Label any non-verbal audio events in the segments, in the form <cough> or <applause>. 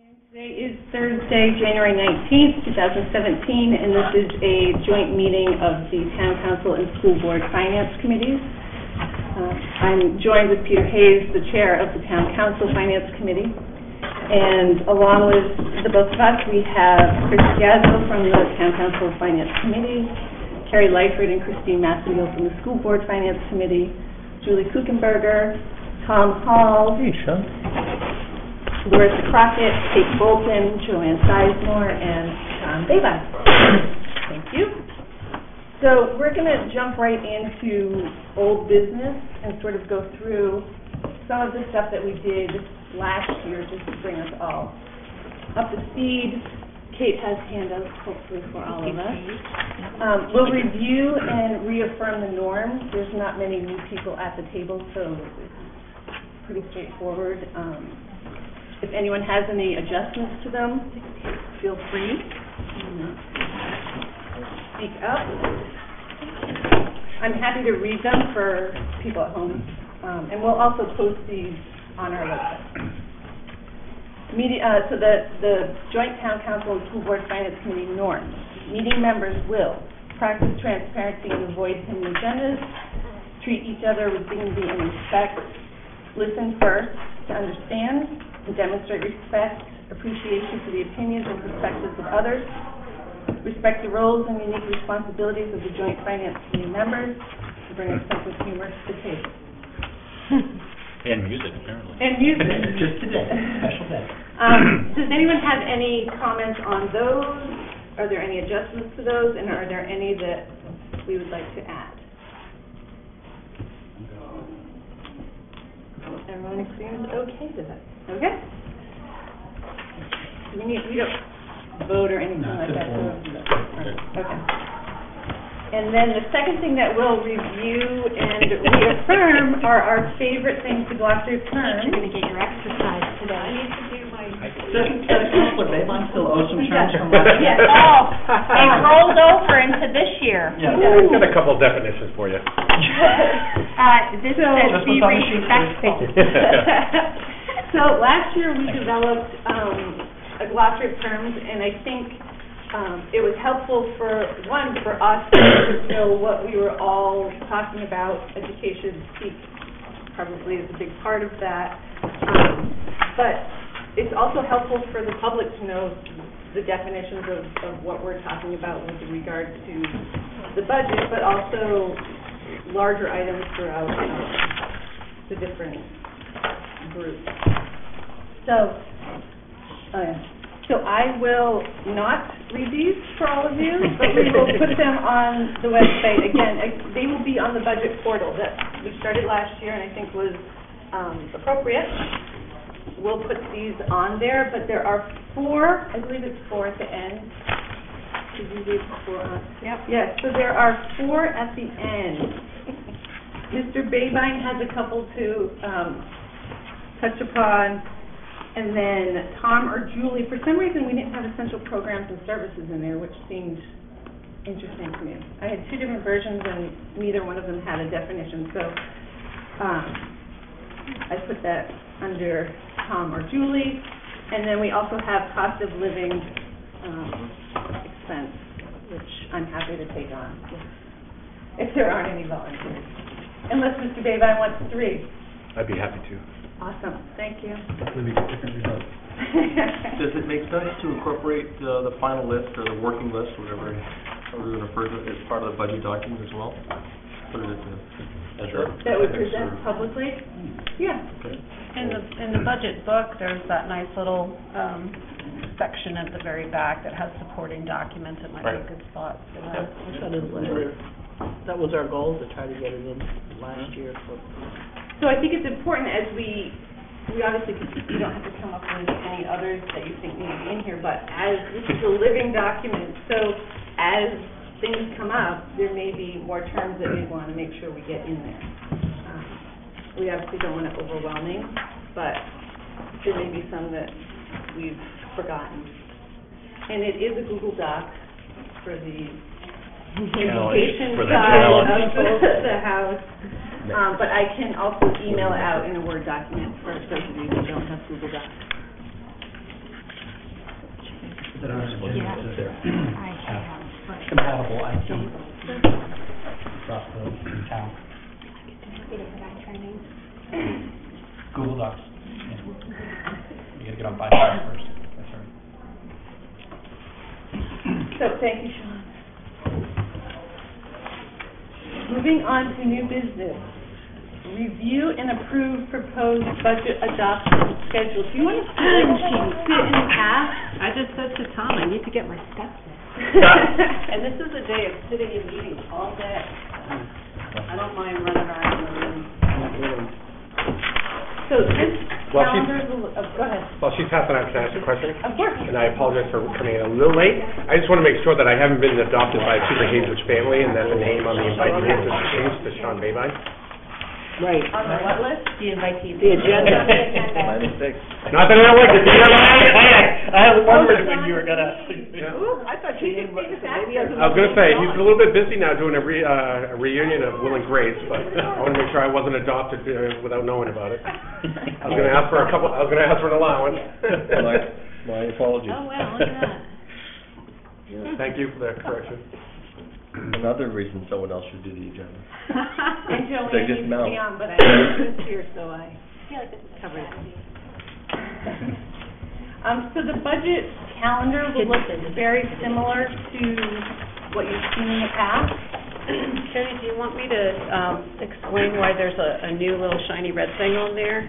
Today is Thursday, January 19th, 2017, and this is a joint meeting of the Town Council and School Board Finance Committees. Uh, I'm joined with Peter Hayes, the Chair of the Town Council Finance Committee, and along with the both of us, we have Chris Caiazzo from the Town Council Finance Committee, Carrie Lightford and Christine Massengill from the School Board Finance Committee, Julie Kukenberger, Tom Hall, Hey. Larissa Crockett, Kate Bolton, Joanne Sizemore, and Shawn Babine. Thank you. So we're going to jump right into old business and sort of go through some of the stuff that we did last year just to bring us all up to speed. Kate has handouts hopefully for all of us. Um, We'll review and reaffirm the norms. There's not many new people at the table, so it's pretty straightforward. Um, if anyone has any adjustments to them, feel free. to Speak up. I'm happy to read them for people at home, um, and we'll also post these on our website. Uh, so the, the Joint Town Council and School Board Finance Committee norms. Meeting members will practice transparency and avoid hidden agendas, treat each other with dignity and respect, listen first to understand, and demonstrate respect, appreciation for the opinions and perspectives of others, respect the roles and unique responsibilities of the Joint Finance Committee members, and bring a sense of humor to the table. <laughs> And music, apparently. And music. <laughs> Just today, special day. <laughs> Um, does anyone have any comments on those? Are there any adjustments to those, and are there any that we would like to add? Everyone seems okay to that, okay? We need, we don't vote or anything No, like that, so. Okay. And then the second thing that we'll review and reaffirm are our favorite things to go after term. You're gonna get your exercise today. I need to do my. Doesn't, does still owe some terms from last year? Yes. Oh, it rolled over into this year. Yeah. We've got a couple definitions for you. <laughs> Uh, this So- says That's be what's on the sheet, respectful. <laughs> <laughs> So last year, we developed um, a glossary of terms, and I think um, it was helpful for, one, for us to know what we were all talking about. Education speak probably is a big part of that. Um, But it's also helpful for the public to know the definitions of, of what we're talking about with regard to the budget, but also larger items throughout um, the different groups. So, oh yeah. So I will not read these for all of you, but we will <laughs> put them on the website. Again, I- they will be on the budget portal that we started last year and I think was um, appropriate. We'll put these on there, but there are four, I believe it's four at the end. Did you read four on? Yep. Yes, so there are four at the end. Mr. Babine has a couple to um, touch upon, and then Tom or Julie, for some reason, we didn't have essential programs and services in there, which seemed interesting to me. I had two different versions, and neither one of them had a definition, so um, I put that under Tom or Julie. And then we also have cost of living um, expense, which I'm happy to take on, if- there aren't any volunteers. Unless Mr. Babine wants to read. I'd be happy to. Awesome, thank you. Maybe different results. <laughs> Does it make sense to incorporate uh, the final list or the working list, whatever we're going to refer to it, as part of the budget document as well? Put it into, as a... That we present publicly? Yeah. In the, in the budget book, there's that nice little, um, section at the very back that has supporting documents. It might be a Right. good spot for that. That is later. That was our goal, to try to get it in last year for So I think it's important as we, we obviously, you don't have to come up with any others that you think need to be in here, but as, this is a living document, so as things come up, there may be more terms that we want to make sure we get in there. Um, We obviously don't want it overwhelming, but there may be some that we've forgotten. And it is a Google Doc for the Challenge, education for the side of the house. <laughs> Um, but I can also email it out in a Word document for those of you who don't have Google Docs. that aren't Yeah. agenda there. I have, but Compatible IT across the town. we didn't training. Google Docs. yeah. You gotta get on Wi-Fi first, that's right. So, thank you, Shawn. Moving on to new business. Review and approve proposed budget adoption schedule. Do you want to sit sit in half? I just said to Tom, I need to get my steps in. <laughs> And this is a day of sitting in meetings all day. I don't mind running around the room. So this Well, she's- calendar, is a li- oh, go ahead. While she's passing out, can I ask a question? Of course. And I apologize for coming in a little late. I just want to make sure that I haven't been adopted by a Super Hazel's family and that the name on the invite list is changed to Sean Babine. Right. On the what list? The invitee. The agenda. <laughs> My mistake. Not that I don't like it. <laughs> I was wondering when you were gonna. <laughs> Ooh, I thought you named, maybe I was. I was gonna say, he's a little bit busy now doing a re, uh, a reunion of Will and Grace, but I wanna make sure I wasn't adopted uh, without knowing about it. I was gonna ask for a couple, I was gonna ask for an allowance. My, my apologies. Oh, wow, look at that. Thank you for that correction. Another reason someone else should do the agenda. <laughs> And Joanne They needs just to mount. be on, but I was <laughs> here, so I. I feel like this is a Covered. <laughs> Um, so the budget calendar will look very similar to what you've seen in the past. Jenny, do you want me to, um, explain why there's a, a new little shiny red thing on there?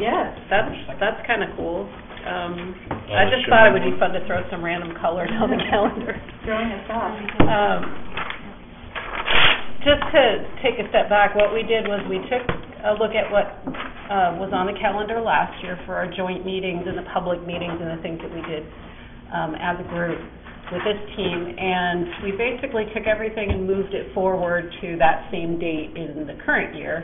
Yes. That's, that's kinda cool. Um, I just thought it would be fun to throw some random colors on the calendar. Throwing us off. Um, just to take a step back, what we did was we took a look at what, uh, was on the calendar last year for our joint meetings and the public meetings and the things that we did, um, as a group with this team, and we basically took everything and moved it forward to that same date in the current year.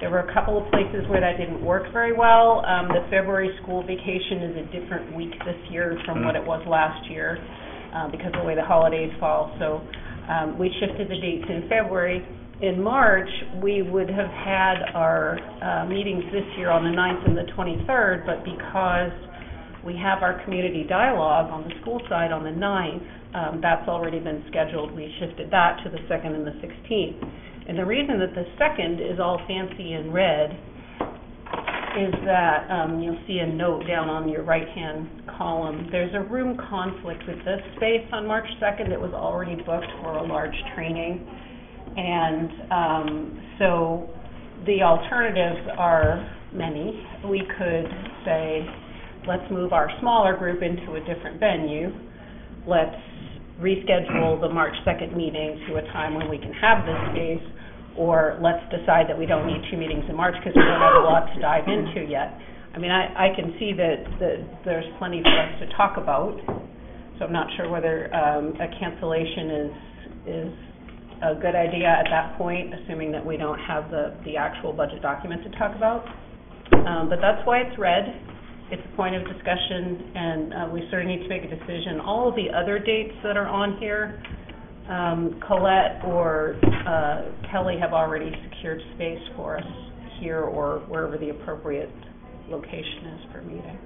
There were a couple of places where that didn't work very well. Um, the February school vacation is a different week this year from what it was last year, uh, because of the way the holidays fall, so, um, we shifted the dates in February. In March, we would have had our, uh, meetings this year on the 9th and the twenty-third, but because we have our community dialogue on the school side on the 9th, um, that's already been scheduled, we shifted that to the second and the sixteenth. And the reason that the second is all fancy and red is that, um, you'll see a note down on your right-hand column. There's a room conflict with this space on March second that was already booked for a large training. And, um, so the alternatives are many. We could say, let's move our smaller group into a different venue. Let's reschedule the March second meeting to a time when we can have this space. Or let's decide that we don't need two meetings in March because we don't have a lot to dive into yet. I mean, I, I can see that, that there's plenty for us to talk about. So I'm not sure whether, um, a cancellation is, is a good idea at that point, assuming that we don't have the, the actual budget document to talk about. Um, but that's why it's red. It's a point of discussion, and, uh, we sort of need to make a decision. All of the other dates that are on here, um, Colette or, uh, Kelly have already secured space for us here or wherever the appropriate location is for meeting.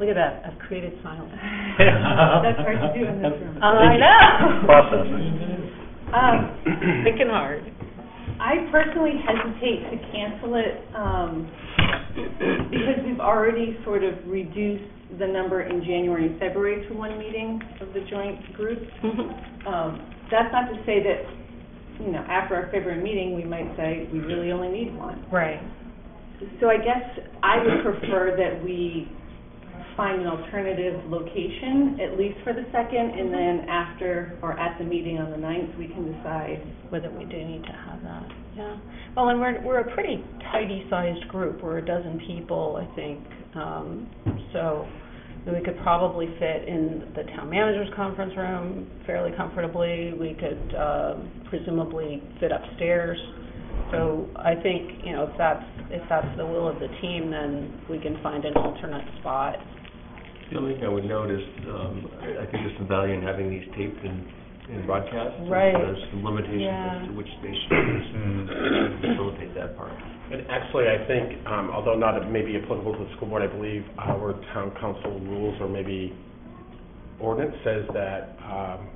Look at that, I've created silence. <laughs> That's hard to do in this room. I know. Processing. Um, <clears throat> Thinking hard. I personally hesitate to cancel it, um, because we've already sort of reduced the number in January and February to one meeting of the joint group. Um, that's not to say that, you know, after our February meeting, we might say, we really only need one. Right. So I guess I would prefer that we find an alternative location, at least for the second, and then after, or at the meeting on the ninth, we can decide. whether we do need to have that, yeah. Well, and we're, we're a pretty tidy-sized group, we're a dozen people, I think, um, so we could probably fit in the town manager's conference room fairly comfortably, we could, uh, presumably fit upstairs. So I think, you know, if that's, if that's the will of the team, then we can find an alternate spot. The only thing I would note is, um, I I think there's some value in having these taped and, and broadcast. Right. There's some limitations Yeah. as to which station to facilitate that part. And actually, I think, um, although not maybe applicable to the school board, I believe our town council rules or maybe ordinance says that um,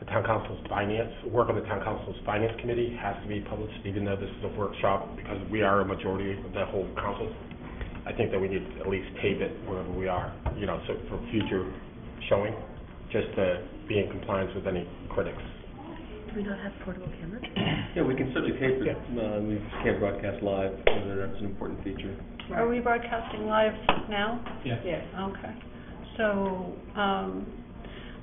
the town council's finance, work of the town council's finance committee has to be published, even though this is a workshop, because we are a majority of the whole council. I think that we need to at least tape it wherever we are, you know, so for future showing, just to be in compliance with any critics. Do we not have portable cameras? <clears throat> Yeah, we can certainly tape it, Yeah. uh, we can't broadcast live, whether that's an important feature. Are we broadcasting live now? Yeah. Yes. Okay. So, um,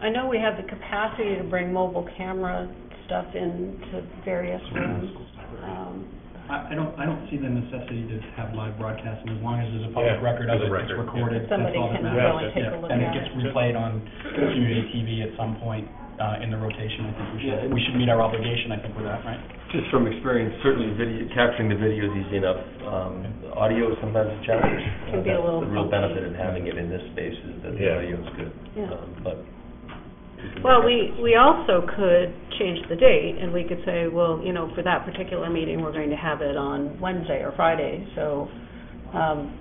I know we have the capacity to bring mobile camera stuff into various rooms. <clears throat> Um, I, I don't, I don't see the necessity to have live broadcasting, as long as there's a public Yeah, record of there's it, a it's record, recorded, that's Somebody all that can matters. go and take a Yeah, look And it at gets it. replayed on community TV at some point, uh, in the rotation, I think we Yeah, should, and- we should meet our obligation, I think, with that, right? Just from experience, certainly video, capturing the video is easy enough. Um, the audio is sometimes a challenge. Can be a That's little The real funky. benefit in having it in this space is that the Yeah. audio is good. Yeah. Um, But. We can Well, we, we also could change the date, and we could say, well, you know, for that particular meeting, we're going to have it on Wednesday or Friday, so, um,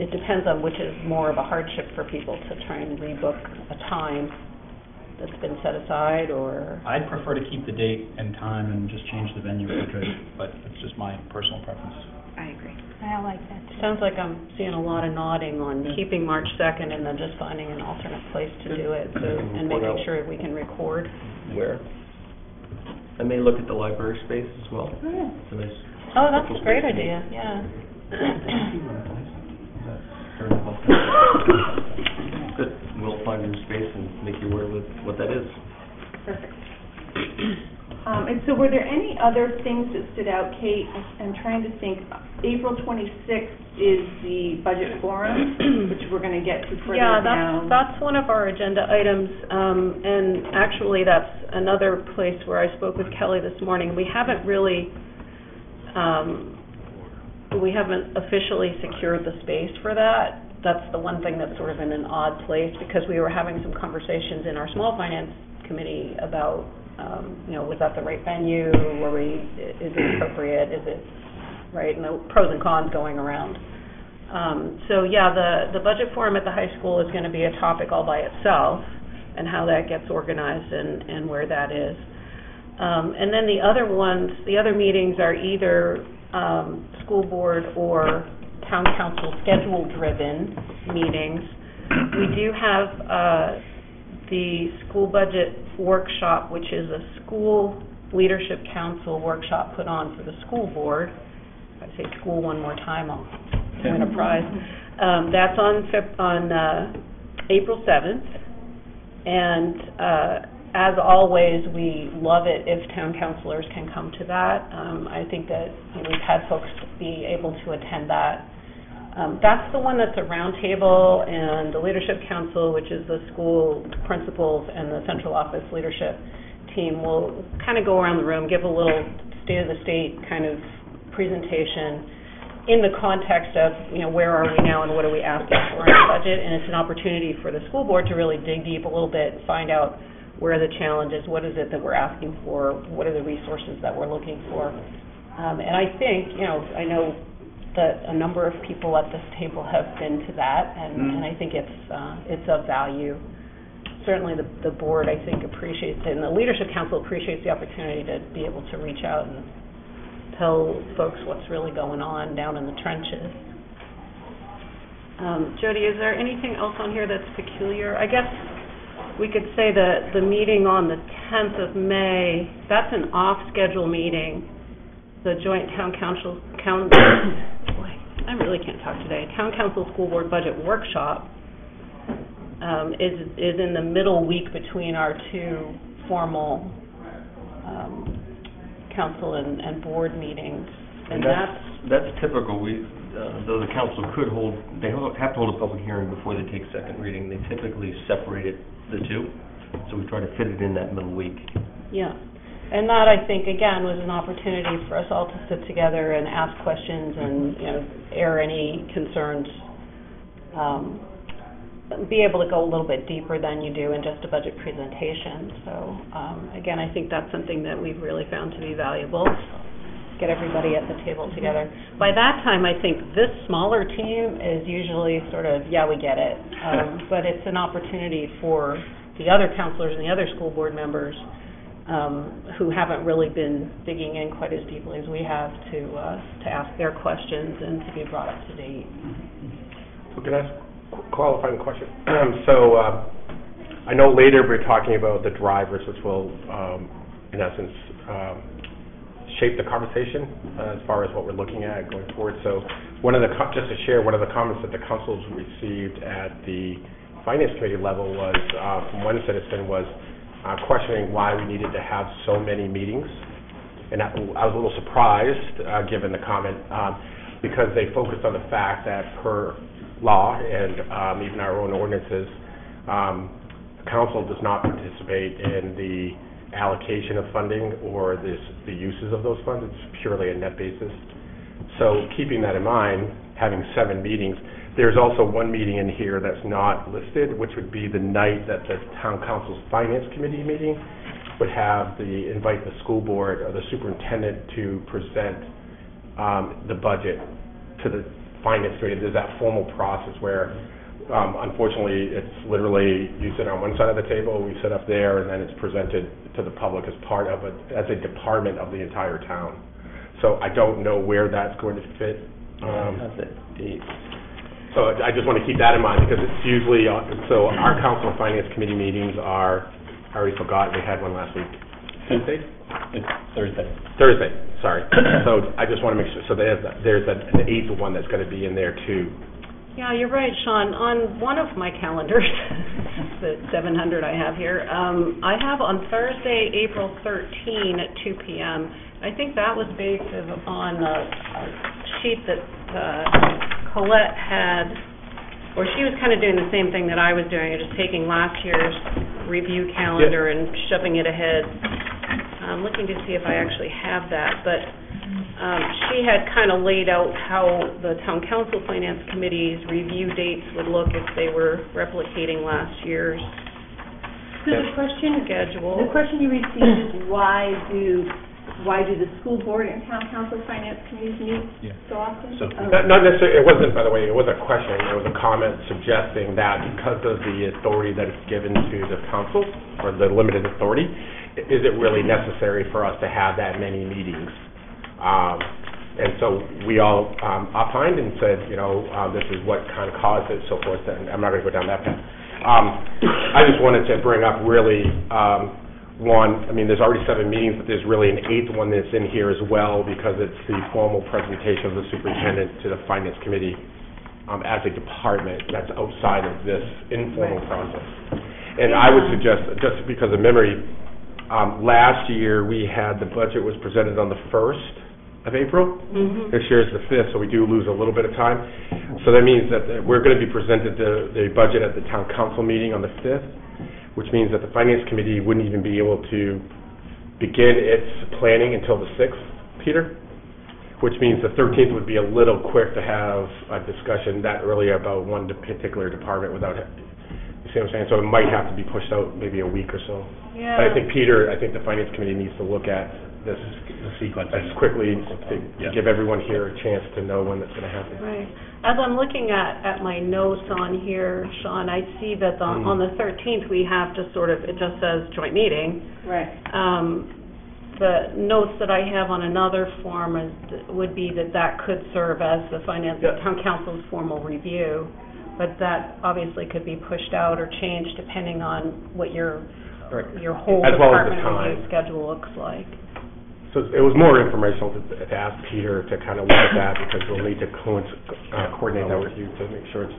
it depends on which is more of a hardship for people to try and rebook a time that's been set aside, or, I'd prefer to keep the date and time and just change the venue if we could, but it's just my personal preference. I agree. I like that too. sounds like I'm seeing a lot of nodding on keeping March second and then just finding an alternate place to do it, so, mm-hmm. and making sure we can record. Where? I may look at the library space as well. It's a nice. Oh, that's a great idea, yeah. During Good. We'll find your space and make you aware of what that is. Perfect. <clears throat> Um, and so were there any other things that stood out, Kate? I'm trying to think, April twenty-sixth is the budget forum, <clears throat> which we're gonna get to further Yeah, down. that's, that's one of our agenda items, um, and actually, that's another place where I spoke with Kelly this morning. We haven't really, um, we haven't officially secured the space for that. That's the one thing that's sort of in an odd place, because we were having some conversations in our small finance committee about, um, you know, was that the right venue? Were we, is it appropriate? Is it, right, and the pros and cons going around. Um, so yeah, the, the budget forum at the high school is gonna be a topic all by itself, and how that gets organized and, and where that is. Um, and then the other ones, the other meetings are either, um, school board or town council schedule-driven meetings. We do have, uh, the school budget workshop, which is a school leadership council workshop put on for the school board. If I say school one more time, I'll win a prize. Um, that's on Feb, on, uh, April seventh. And, uh, as always, we love it if town councilors can come to that. Um, I think that, you know, we've had folks be able to attend that. Um, that's the one that's a roundtable, and the leadership council, which is the school principals and the central office leadership team, will kind of go around the room, give a little state of the state kind of presentation in the context of, you know, where are we now and what are we asking for in the budget? And it's an opportunity for the school board to really dig deep a little bit, find out where are the challenges, what is it that we're asking for, what are the resources that we're looking for. Um, and I think, you know, I know that a number of people at this table have been to that, and, and I think it's, uh, it's of value. Certainly, the, the board, I think, appreciates it, and the leadership council appreciates the opportunity to be able to reach out and tell folks what's really going on down in the trenches. Um, Jody, is there anything else on here that's peculiar? I guess we could say that the meeting on the tenth of May, that's an off-schedule meeting. The joint town council, coun, <coughs> boy, I really can't talk today. Town council school board budget workshop, um, is, is in the middle week between our two formal, um, council and, and board meetings. And that's, That's typical. We, uh, though the council could hold, they ho- have to hold a public hearing before they take second reading. They typically separate it, the two. So we try to fit it in that middle week. Yeah, and that, I think, again, was an opportunity for us all to sit together and ask questions and, you know, air any concerns, um, be able to go a little bit deeper than you do in just a budget presentation. So, um, again, I think that's something that we've really found to be valuable. get everybody at the table together. By that time, I think this smaller team is usually sort of, yeah, we get it. <laughs> Um, But it's an opportunity for the other counselors and the other school board members um, who haven't really been digging in quite as deeply as we have to, uh, to ask their questions and to be brought up to date. So Can I ask a qualifying question? <clears throat> So, uh, I know later we're talking about the drivers, which will, um, in essence, um, shape the conversation uh, as far as what we're looking at going forward. So, one of the, just to share, one of the comments that the councils received at the finance committee level was, uh, from one citizen, was uh, questioning why we needed to have so many meetings. And I was a little surprised, uh, given the comment, um, because they focused on the fact that per law and um, even our own ordinances, um, council does not participate in the allocation of funding or this, the uses of those funds. It's purely a net basis. So keeping that in mind, having seven meetings, there's also one meeting in here that's not listed, which would be the night that the town council's finance committee meeting would have the, invite the school board or the superintendent to present um, the budget to the finance committee. There's that formal process where, um, unfortunately, it's literally, you sit on one side of the table, we sit up there, and then it's presented to the public as part of a, as a department of the entire town. So I don't know where that's going to fit. um, So I I just want to keep that in mind, because it's usually, uh, so our council and finance committee meetings are, I already forgot, we had one last week. Tuesday? It's Thursday. Thursday, sorry. <coughs> So I just want to make sure, so there's, there's an eighth one that's going to be in there too. Yeah, you're right, Shawn. On one of my calendars, <laughs> the 700 I have here, um, I have on Thursday, April 13 at 2 p.m. I think that was based of- on a a sheet that uh, Colette had, or she was kind of doing the same thing that I was doing, just taking last year's review calendar and shoving it ahead. I'm looking to see if I actually have that, but um, she had kind of laid out how the town council finance committee's review dates would look if they were replicating last year's So the question, schedule. the question you received is why do, why do the school board and town council finance committees meet Yeah. so often? So- Oh. Not not necessarily, it wasn't, by the way, it wasn't a question, it was a comment suggesting that because of the authority that is given to the council, or the limited authority, i- is it really necessary for us to have that many meetings? Um, And so we all um, opined and said, you know, uh, this is what kind of caused it, so forth, and I'm not going to go down that path. Um, I just wanted to bring up really, um, one, I mean, there's already seven meetings, but there's really an eighth one that's in here as well, because it's the formal presentation of the superintendent to the finance committee um, as a department that's outside of this informal process. And I would suggest, just because of memory, um, last year, we had, the budget was presented on the first of April. Mhm. This year is the fifth, so we do lose a little bit of time. So that means that uh, we're going to be presented the, the budget at the town council meeting on the fifth, which means that the finance committee wouldn't even be able to begin its planning until the sixth, Peter? Which means the thirteenth would be a little quick to have a discussion that early about one de- particular department without, you see what I'm saying? So it might have to be pushed out maybe a week or so. Yeah. But I think Peter, I think the finance committee needs to look at this is The sequence. as quickly to Yeah. to give everyone here a chance to know when that's going to happen. Right. As I'm looking at, at my notes on here, Shawn, I see that the, Mm. on the 13th, we have just sort of, it just says joint meeting. Right. Um, The notes that I have on another form is, would be that that could serve as the finance, Yeah. town council's formal review, but that obviously could be pushed out or changed depending on what your, Right. your whole As well as the department review time. schedule looks like. So it was more informational to to ask Peter to kind of look at that, because we'll need to coinc- uh, coordinate that with you to make sure it's,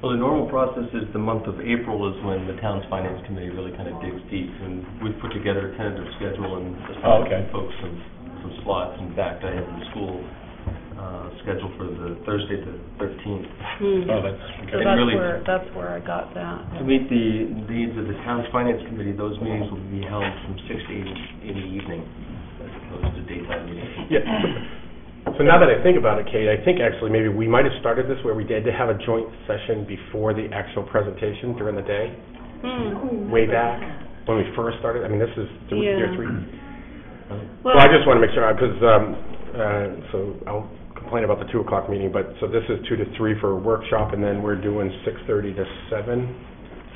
Well, the normal process is the month of April is when the town's finance committee really kind of digs deep, and we've put together a tentative schedule and Oh, assigned okay. some folks some, some slots. In fact, I have the school, uh, scheduled for the Thursday the thirteenth. Hmm. Oh, that's, So And that's really- where, that's where I got that. To meet the needs of the town's finance committee, those meetings will be held from six to eight in the evening, as opposed to daytime meetings. yeah. So now that I think about it, Kate, I think actually maybe we might have started this where we did to have a joint session before the actual presentation during the day, Hmm. way back, when we first started. I mean, this is th- year Yeah. three. Well, I just want to make sure, uh, because, um, uh, so I'll complain about the 2 o'clock meeting, but, so this is 2 to 3 for a workshop, and then we're doing 6:30 to 7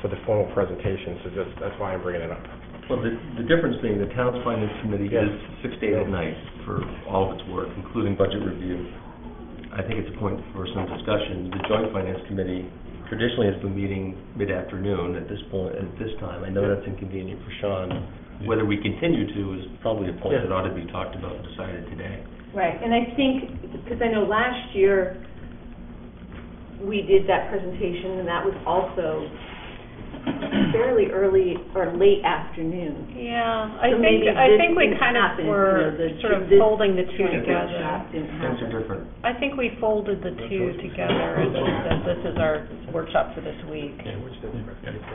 for the formal presentation, so just, that's why I'm bringing it up. Well, the, the difference being the town's finance committee Yes. is six to eight at night for all of its work, including budget review. I think it's a point for some discussion. The joint finance committee traditionally has been meeting mid-afternoon at this point, at this time. I know that's inconvenient for Shawn. Whether we continue to is probably a point that ought to be talked about and decided today. Right, and I think, because I know last year, we did that presentation, and that was also fairly early or late afternoon. Yeah, I So think, maybe I this think we didn't kind happen, of you were know, the- sort of this folding the two joint together. workshop didn't Things are different. I think we folded the two together and just said, this is our workshop for this week.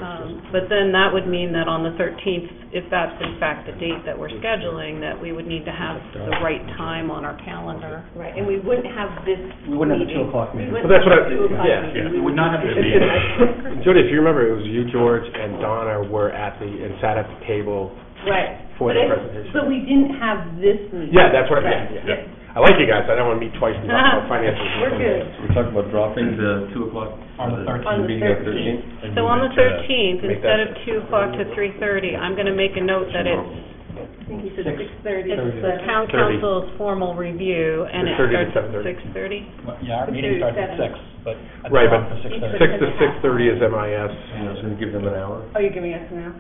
Um, But then that would mean that on the 13th, if that's in fact the date that we're scheduling, that we would need to have the right time on our calendar. Right, and we wouldn't have this We wouldn't have the 2 o'clock meeting. We Well, that's wouldn't what I- have the two o'clock yeah, meeting. yeah. We would not have the meeting. just- <laughs> <laughs> Jody, if you remember, it was you, George, and Donna were at the, and sat at the table. Right. For But the I- presentation. But we didn't have this meeting. Yeah, that's what I Right, meant, yeah. I like you guys, I don't want to meet twice and talk about finances. <laughs> We're good. We're talking about dropping the two o'clock. On the 13th. On the Meeting on 13th. thirteenth? So on the 13th, Make instead of 2 o'clock to 3:30, I'm going to make a note that it's, I think you said Six. six thirty. it's the town 30. council's formal review, and it 6:30 to starts at 7:30. 6:30? Well, Yeah, our meeting starts at 6, but. I think Right, we're but on for 6:30. Six to six-thirty is MIS. You know, so we give them an hour. Oh, you're giving us now?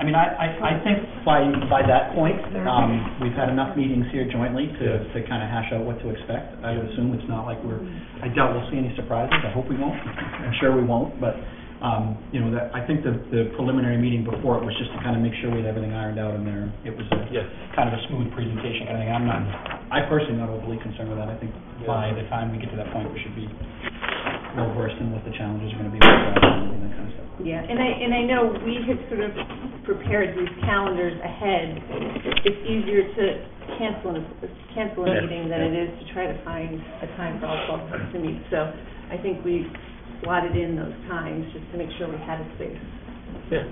I mean, I, I, I think by, by that point, um, we've had enough meetings here jointly to, Yes. to kind of hash out what to expect. I would assume it's not like we're, I doubt we'll see any surprises, I hope we won't, I'm sure we won't, but, um, you know, that, I think the, the preliminary meeting before it was just to kind of make sure we had everything ironed out in there. It was a, Yes. kind of a smooth presentation kind of thing. I'm not, I personally not overly concerned with that. I think by the time we get to that point, we should be well versed in what the challenges are going to be with that and that kind of stuff. Yeah, and I, and I know we had sort of prepared these calendars ahead. It's easier to cancel a, cancel a Yeah. meeting than it is to try to find a time for all twelve of us to meet. So I think we slotted in those times just to make sure we had a space. Yeah.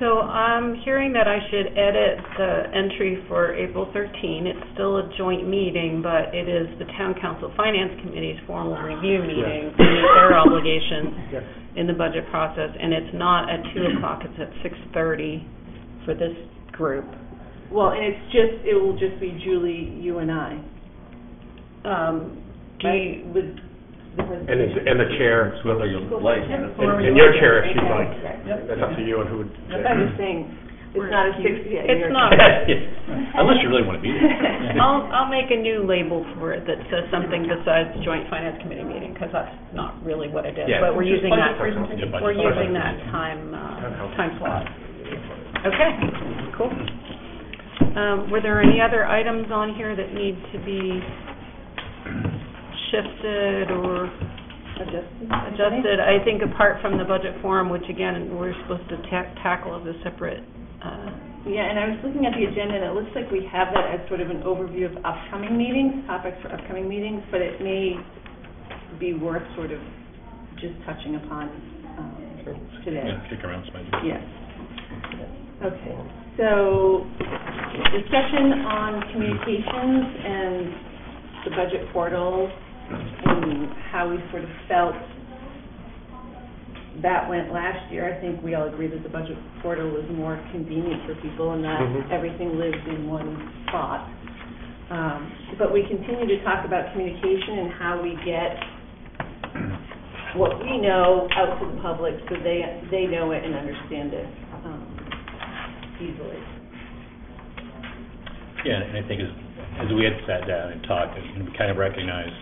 So I'm hearing that I should edit the entry for April 13. It's still a joint meeting, but it is the Town Council Finance Committee's formal review meeting to meet their <laughs> obligations Yes. in the budget process, and it's not at 2 o'clock, it's at 6:30 for this group. Well, and it's just, it will just be Julie, you and I, Um, Do you, right, with the And, presentation. it's- and the chair, It's whether you like. and and your chair, if she'd like. That's up to you and who would. I'm just saying, it's not a six, <laughs> yeah. It's you're- not. Unless you really want to be there. <laughs> I'll, I'll make a new label for it that says something besides Joint Finance Committee meeting, because that's not really what it is. Yeah. But we're using that, presentation. we're using that time, uh, time slot. Okay, cool. Um, were there any other items on here that need to be shifted or Adjusted? adjusted? I think apart from the budget forum, which again, we're supposed to ta- tackle as a separate, uh, Yeah, and I was looking at the agenda, and it looks like we have that as sort of an overview of upcoming meetings, topics for upcoming meetings, but it may be worth sort of just touching upon um, today. kick around some Yes. Okay, so discussion on communications and the budget portal and how we sort of felt that went last year. I think we all agree that the budget portal was more convenient for people and that Mhm. everything lived in one spot. Um, But we continue to talk about communication and how we get what we know out to the public so they, they know it and understand it um, easily. Yeah, and I think as, as we had sat down and talked, and we kind of recognized,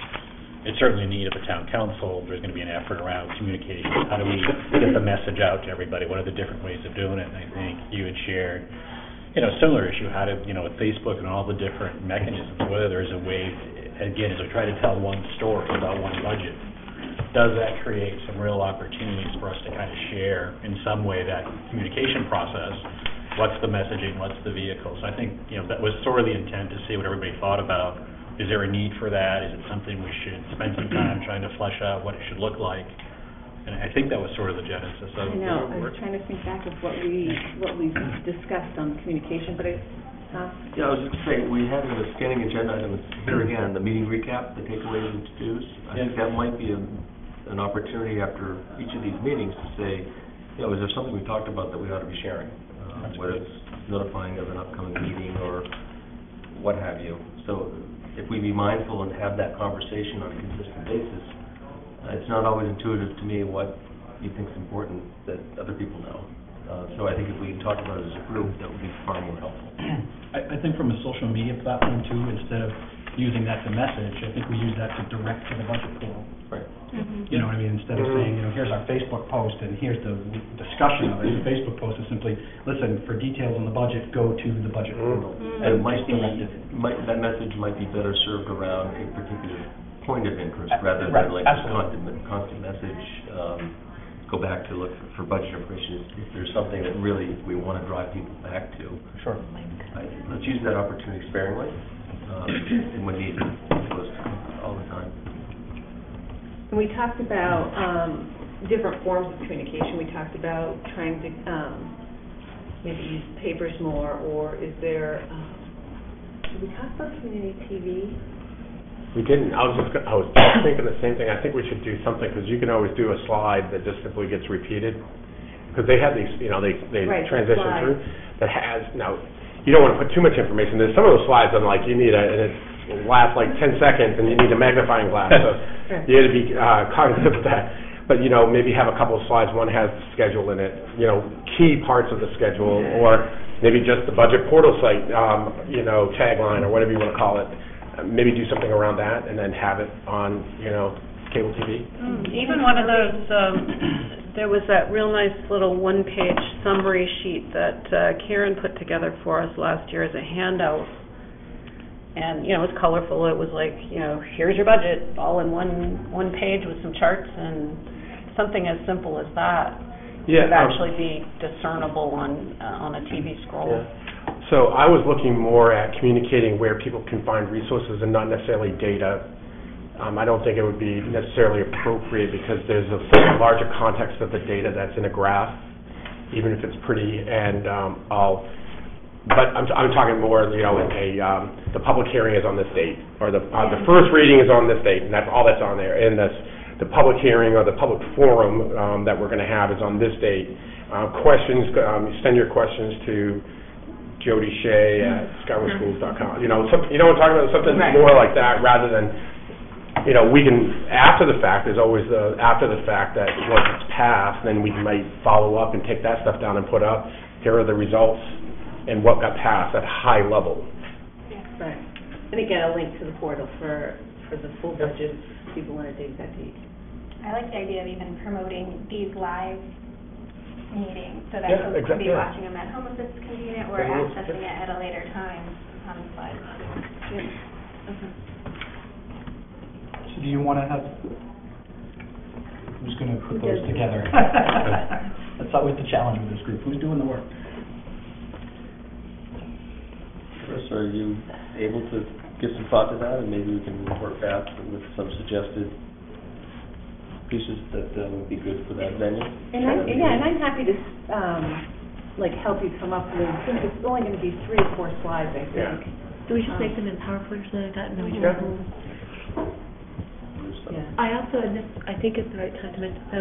it's certainly a need of the town council, there's gonna be an effort around communication. How do we get the message out to everybody? What are the different ways of doing it? And I think you had shared, you know, similar issue, how to, you know, with Facebook and all the different mechanisms, whether there's a way, again, as we try to tell one story about one budget, does that create some real opportunities for us to kind of share in some way that communication process? What's the messaging, what's the vehicle? So I think, you know, that was sort of the intent to see what everybody thought about. Is there a need for that? Is it something we should spend some time <clears throat> trying to flesh out what it should look like? And I think that was sort of the genesis of I know, I the was work. trying to think back of what we, what we discussed on communication, but I Tom? Yeah, I was just saying, we had a standing agenda item here again, the meeting recap, the takeaways and to-dos. I think that might be a- an opportunity after each of these meetings to say, you know, is there something we talked about that we ought to be sharing? Uh, Whether it's notifying of an upcoming meeting or what have you. So if we be mindful and have that conversation on a consistent basis, uh, it's not always intuitive to me what you think's important that other people know. Uh, So I think if we talk about it as a group, that would be far more helpful. <clears throat> I, I think from a social media platform too, instead of using that to message, I think we use that to direct to the budget pool. Right. You know what I mean? Instead of saying, you know, here's our Facebook post and here's the discussion of it, the Facebook post is simply, listen, for details on the budget, go to the budget portal. And it might be, might, that message might be better served around a particular point of interest rather right, than like a constant, constant message. um, Go back to look for budget information. If- If there's something that really we want to drive people back to, Sure. I- let's use that opportunity sparingly um, and when needed, as all the time. And we talked about um, different forms of communication. We talked about trying to um, maybe use papers more, or is there, um, did we talk about community TV? We didn't, I was just, go- I was just thinking the same thing, I think we should do something, because you can always do a slide that just simply gets repeated, because they have these, you know, they, they Right, transition slides. through, that has, now, you don't want to put too much information, there's some of those slides, I'm like, you need a, and it lasts like ten seconds, and you need a magnifying glass, so <laughs> you got to be uh, cognizant of that. But, you know, maybe have a couple of slides, one has the schedule in it, you know, key parts of the schedule, or maybe just the budget portal site, um, you know, tagline, or whatever you want to call it. Uh, Maybe do something around that, and then have it on, you know, cable TV. Even one of those, um, there was that real nice little one-page summary sheet that uh, Karen put together for us last year as a handout. And, you know, it was colorful, it was like, you know, here's your budget, all in one, one page with some charts, and something as simple as that Yeah, would um, actually be discernible on, uh, on a TV scroll. Yeah. So I was looking more at communicating where people can find resources and not necessarily data. Um, I don't think it would be necessarily appropriate because there's a larger context of the data that's in a graph, even if it's pretty, and um, I'll, but I'm, I'm talking more, you know, a, um, the public hearing is on this date, or the, uh, the first reading is on this date, and that's all that's on there. And this, the public hearing or the public forum um, that we're going to have is on this date. Uh, Questions, um, send your questions to Jody Shea at skywardschools.com. You know, some, you know I'm talking about? Something Right. more like that, rather than, you know, we can, after the fact, there's always the, after the fact that once it's passed, then we might follow up and take that stuff down and put up, here are the results and what got passed at high level. Right. And again, a link to the portal for, for the full budget, if people want to dig that deep. I like the idea of even promoting these live meetings so that Yeah, folks can exact- be yeah. watching them at home if it's convenient or accessing it at a later time on the slides. Mm-hmm. So do you want to have, who's going to put those together? <laughs> That's always the challenge with this group, who's doing the work? Chris, are you able to give some thought to that, and maybe we can work back with some suggested pieces that uh, would be good for that venue? And I, yeah, and I'm happy to, um, like, help you come up with, since it's only going to be three or four slides, I Yeah. think. Do we just Um, make them in PowerPoint or something like that, and then we Yeah. Yeah. I also, and this, I think it's the right time to mention, so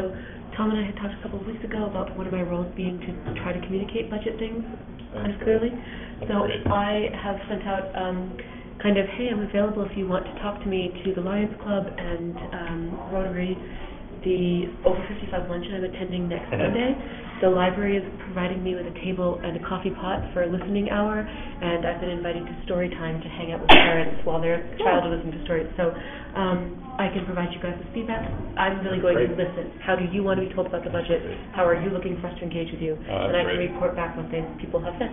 Tom and I had talked a couple of weeks ago about one of my roles being to try to communicate budget things as clearly. So great. I have sent out, um, kind of, hey, I'm available if you want to talk to me to the Lions Club and, um, Rotary, the over fifty-five luncheon I'm attending next <laughs> Monday. The library is providing me with a table and a coffee pot for a listening hour, and I've been invited to story time to hang out with parents while their child is listening to stories. So, um, I can provide you guys with feedback. I'm really going to listen. How do you want to be told about the budget? How are you looking for us to engage with you? That's And I can report back what they, people have said.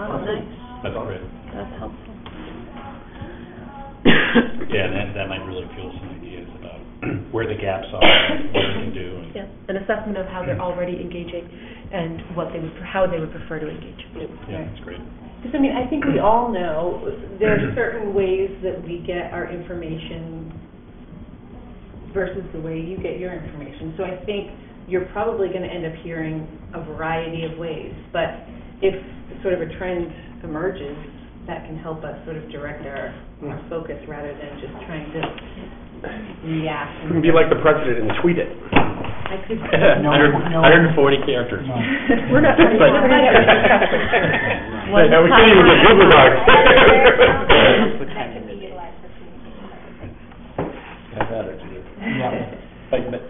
Oh, nice. That's great. That's helpful. Yeah, that, that might really fuel some ideas about <clears throat> where the gaps are, and what we can do. and- Yeah, an assessment of how they're already engaging and what they would, how they would prefer to engage. Yeah, that's great. Because, I mean, I think we all know there are certain ways that we get our information versus the way you get your information. So I think you're probably going to end up hearing a variety of ways. But if sort of a trend emerges that can help us sort of direct our, our focus rather than just trying to react. We can be like the president and tweet it. I could. <laughs> No, no. Hundred and forty characters. We're not. <laughs> But- One Yeah, we can't even get good remarks. That could be utilized for communication. Have at it, Judy. Yeah. Like, but-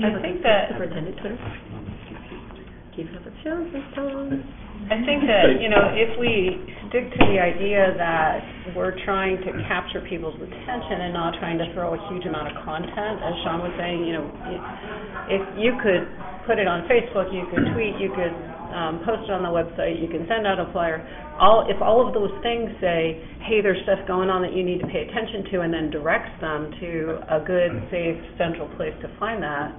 I think that, Superintendent Twitter. Keeping up with shows this time. I think that, you know, if we stick to the idea that we're trying to capture people's attention and not trying to throw a huge amount of content, as Shawn was saying, you know, if you could put it on Facebook, you could tweet, you could um, post it on the website, you can send out a flyer, all, if all of those things say, hey, there's stuff going on that you need to pay attention to, and then directs them to a good, safe, central place to find that,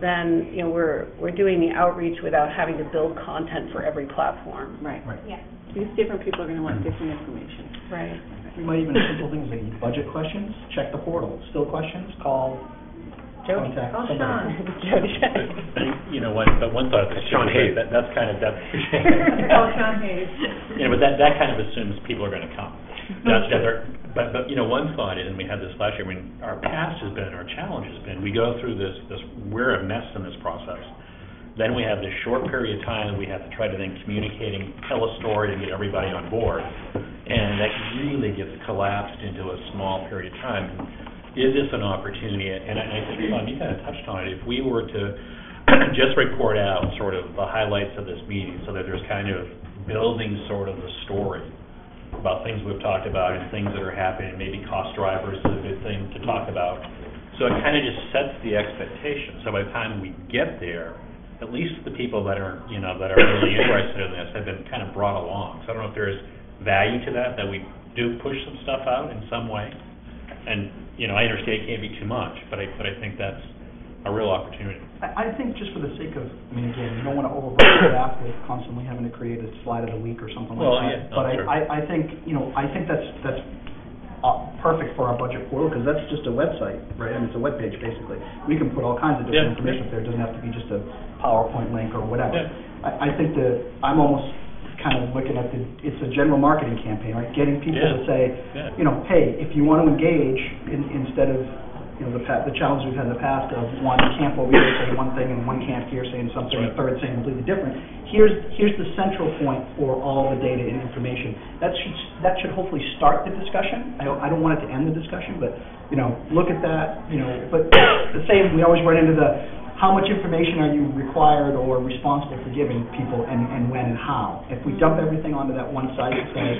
then, you know, we're, we're doing the outreach without having to build content for every platform. Right. Right. Yeah. Because different people are gonna want different information. Right. We might even, simple things like budget questions, check the portal. Still questions, call, Jody. contact Oh. Sean. <laughs> Jody. You know, one, but one thought. that Sean Hayes. That, that's kind of, that's. <laughs> Oh, Sean Hayes. You know, but that, that kind of assumes people are gonna come. That, that they're, but, but, you know, one thought is, and we had this last year, I mean, our past has been, our challenge has been, we go through this, this, we're a mess in this process. Then we have this short period of time, that we have to try to then communicate and tell a story to get everybody on board. And that really gets collapsed into a small period of time. Is this an opportunity, and I, I think, Tom, you kind of touched on it, if we were to <clears throat> just report out sort of the highlights of this meeting, so that there's kind of building sort of the story about things we've talked about and things that are happening, maybe cost drivers is a good thing to talk about. So it kind of just sets the expectation, so by the time we get there, at least the people that are, you know, that are really interested in this have been kind of brought along. So I don't know if there is value to that, that we do push some stuff out in some way. And, you know, I understand it can't be too much, but I, but I think that's a real opportunity. I, I think just for the sake of, I mean, again, you don't want to overburden staff with constantly having to create a slide of the week or something like Well, that. yeah, no, But I, sure. I, I think, you know, I think that's, that's uh, perfect for our budget portal, because that's just a website, right? Mean, it's a webpage, basically. We can put all kinds of Yeah, different information up there, it doesn't have to be just a PowerPoint link or whatever. Yeah. I, I think that, I'm almost kind of looking at the, it's a general marketing campaign, right? Getting people to say, Yeah. you know, hey, if you want to engage, in, instead of, you know, the pa, the challenge we've had in the past of one camp over here saying one thing and one camp here saying something, and a third saying completely different. Here's, here's the central point for all the data and information. That should, that should hopefully start the discussion. I don't, I don't want it to end the discussion, but, you know, look at that, you know, but the same, we always run into the, how much information are you required or responsible for giving people and, and when and how? If we dump everything onto that one site and say,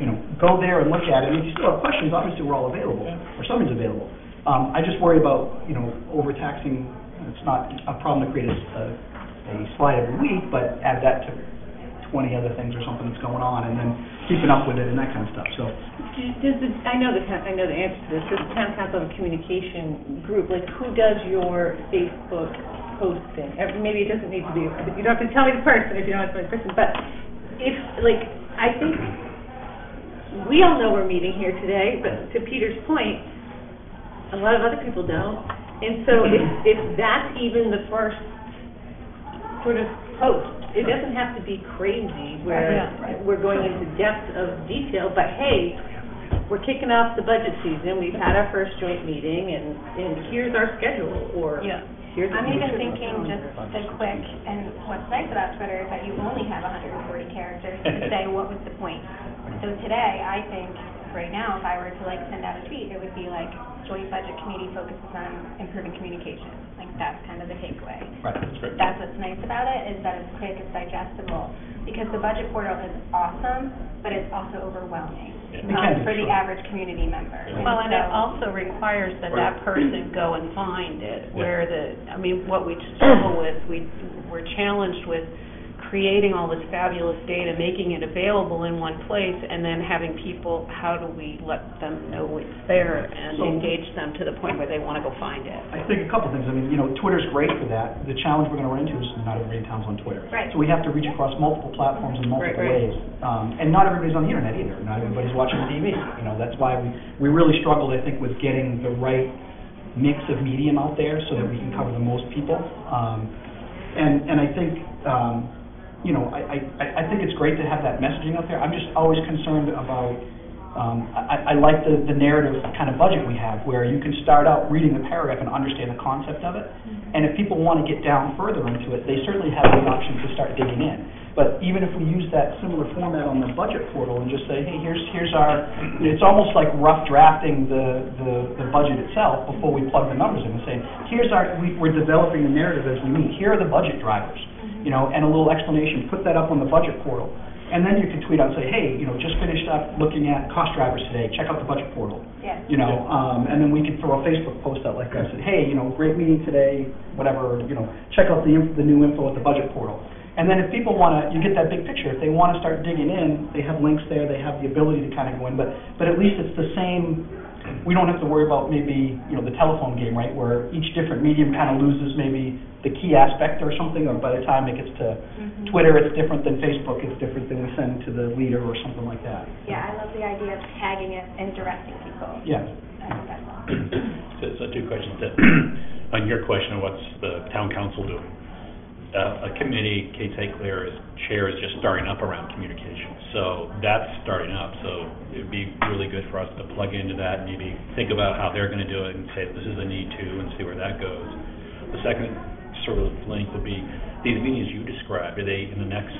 you know, go there and look at it, and if you still have questions, obviously, we're all available, or somebody's available. Um, I just worry about, you know, overtaxing, it's not a problem to create a, a- a slide every week, but add that to twenty other things or something that's going on, and then keeping up with it and that kind of stuff, so. Does the, I know the, I know the answer to this, does the town council have a communication group, like who does your Facebook posting? Uh, Maybe it doesn't need to be, you don't have to tell me the person if you don't have to tell me the person, but if, like, I think, we all know we're meeting here today, but to Peter's point, a lot of other people don't. And so if, <clears throat> if that's even the first sort of post, it doesn't have to be crazy where Yeah. we're going into depth of detail, but hey, we're kicking off the budget season, we've had our first joint meeting, and, and here's our schedule, or Yeah. here's. I'm even thinking just calendar. the quick, and what's nice about Twitter is that you only have 140 characters to <laughs> say what was the point. So today, I think, right now, if I were to like send out a tweet, it would be like, joint budget committee focuses on improving communication. Like, that's kind of the takeaway. Right. That's great. That's what's nice about it, is that it's quick, it's digestible. Because the budget portal is awesome, but it's also overwhelming Yeah. Um, for the sure. average community member. Well, and it also requires that that person go and find it, where the, I mean, what we struggle with, we, we're challenged with creating all this fabulous data, making it available in one place, and then having people, how do we let them know it's there and So- engage them to the point where they want to go find it? I think a couple things. I mean, you know, Twitter's great for that. The challenge we're going to run into is not every town's on Twitter. Right. So we have to reach across multiple platforms in multiple Right, right. ways. Um, and not everybody's on the internet either. Not everybody's watching TV. You know, that's why we, we really struggled, I think, with getting the right mix of medium out there so that we can cover the most people. Um, and, and I think, um, you know, I, I, I- think it's great to have that messaging out there. I'm just always concerned about, um, I, I like the, the narrative kind of budget we have, where you can start out reading the paragraph and understand the concept of it. And if people want to get down further into it, they certainly have the option to start digging in. But even if we use that similar format on the budget portal and just say, hey, here's, here's our, it's almost like rough drafting the, the, the budget itself before we plug the numbers in and say, here's our, we, we're developing the narrative as we meet, here are the budget drivers, you know, and a little explanation, put that up on the budget portal. And then you can tweet out and say, hey, you know, just finished up looking at cost drivers today, check out the budget portal. Yeah. You know, um, and then we could throw a Facebook post out like that, said, hey, you know, great meeting today, whatever, you know, check out the, inf- the new info at the budget portal. And then if people want to, you get that big picture, if they want to start digging in, they have links there, they have the ability to kind of go in, but, but at least it's the same, we don't have to worry about maybe, you know, the telephone game, right, where each different medium kind of loses maybe the key aspect or something, or by the time it gets to Mhm. Twitter, it's different than Facebook, it's different than we send to the leader or something like that. Yeah, I love the idea of tagging it and directing people. Yeah. I think that's awesome. So, so two questions. <clears throat> On your question, of what's the town council doing? Uh, A committee, Kate St. Clair is, chair is just starting up around communication. So that's starting up, so it'd be really good for us to plug into that, and maybe think about how they're gonna do it and say, this is a need to, and see where that goes. The second sort of link would be, these meetings you described, are they in the next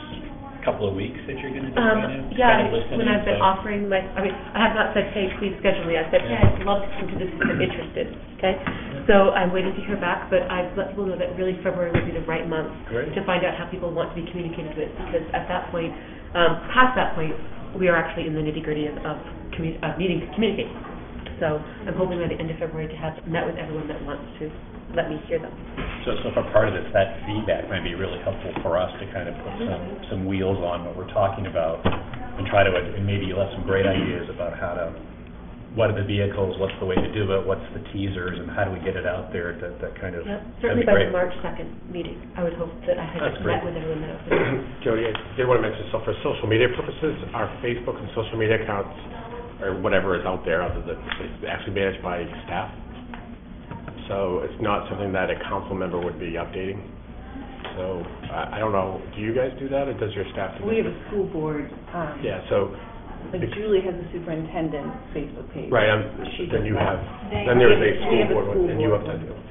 couple of weeks that you're gonna do? Um, kind of- yeah, kind of when I've been stuff? offering my, I mean, I have not said, hey, please schedule me. I said, hey, I'd love to come to this if I'm interested, okay? So I'm waiting to hear back, but I've let people know that really February would be the right month Great. to find out how people want to be communicated with, because at that point, um, past that point, we are actually in the nitty-gritty of, of commu- of needing to communicate. So I'm hoping by the end of February to have met with everyone that wants to let me hear them. So, so for part of this, that feedback might be really helpful for us to kind of put some, some wheels on what we're talking about and try to, and maybe you'll have some great ideas about how to, what are the vehicles, what's the way to do it, what's the teasers, and how do we get it out there, that, that kind of, Yep, certainly by the March second meeting, I would hope that I had That's great. met with everyone that I was. <clears throat> Jody, I did want to mention, so for social media purposes, our Facebook and social media accounts, or whatever is out there, other than, it's actually managed by staff. So it's not something that a council member would be updating. So, I, I don't know, do you guys do that, or does your staff do that? We have a school board, um, Yeah, so, like Julie has a superintendent Facebook page. right, She then does you that. have, They- then there is a We have school a board one, and you board have to one.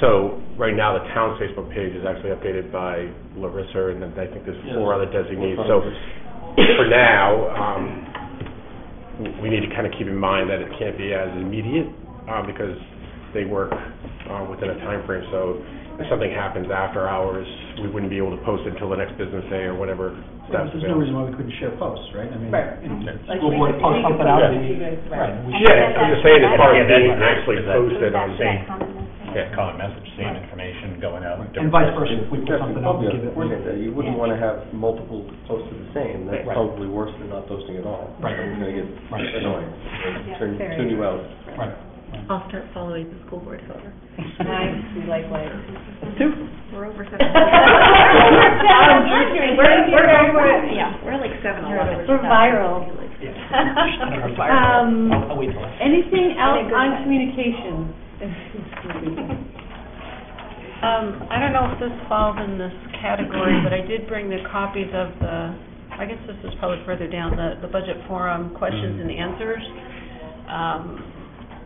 So, right now, the town's Facebook page is actually updated by Larissa, and then I think there's four other designees. So, for now, um, w- we need to kind of keep in mind that it can't be as immediate, uh, because they work, uh, within a time frame. So if something happens after hours, we wouldn't be able to post it until the next business day or whatever staff's There's no available. reason why we couldn't share posts, right? I mean, Right. you know, Like, school we board could- post we could something out, post and you we- guys, right. right, we should. Yeah, I'm just saying it's part of that's being actually posted on. That's that common message. Yeah, common message, same information going out. And vice versa, if we put something out, we Yeah, give it. we're You wouldn't want to have multiple posts to the same, that's Right. probably worse than not posting at all. Right. It's gonna get Right. annoying, Yeah, turn, tune you out. Right. I'll start following the school board, however. Nice, we like light. <laughs> We're over seven. We're, we're over, yeah, we're like seven eleven. <laughs> We're viral. Um, I'll I'll wait till. anything else on one. communications? <laughs> Um, I don't know if this falls in this category, but I did bring the copies of the, I guess this is probably further down, the, the budget forum questions and answers. Um,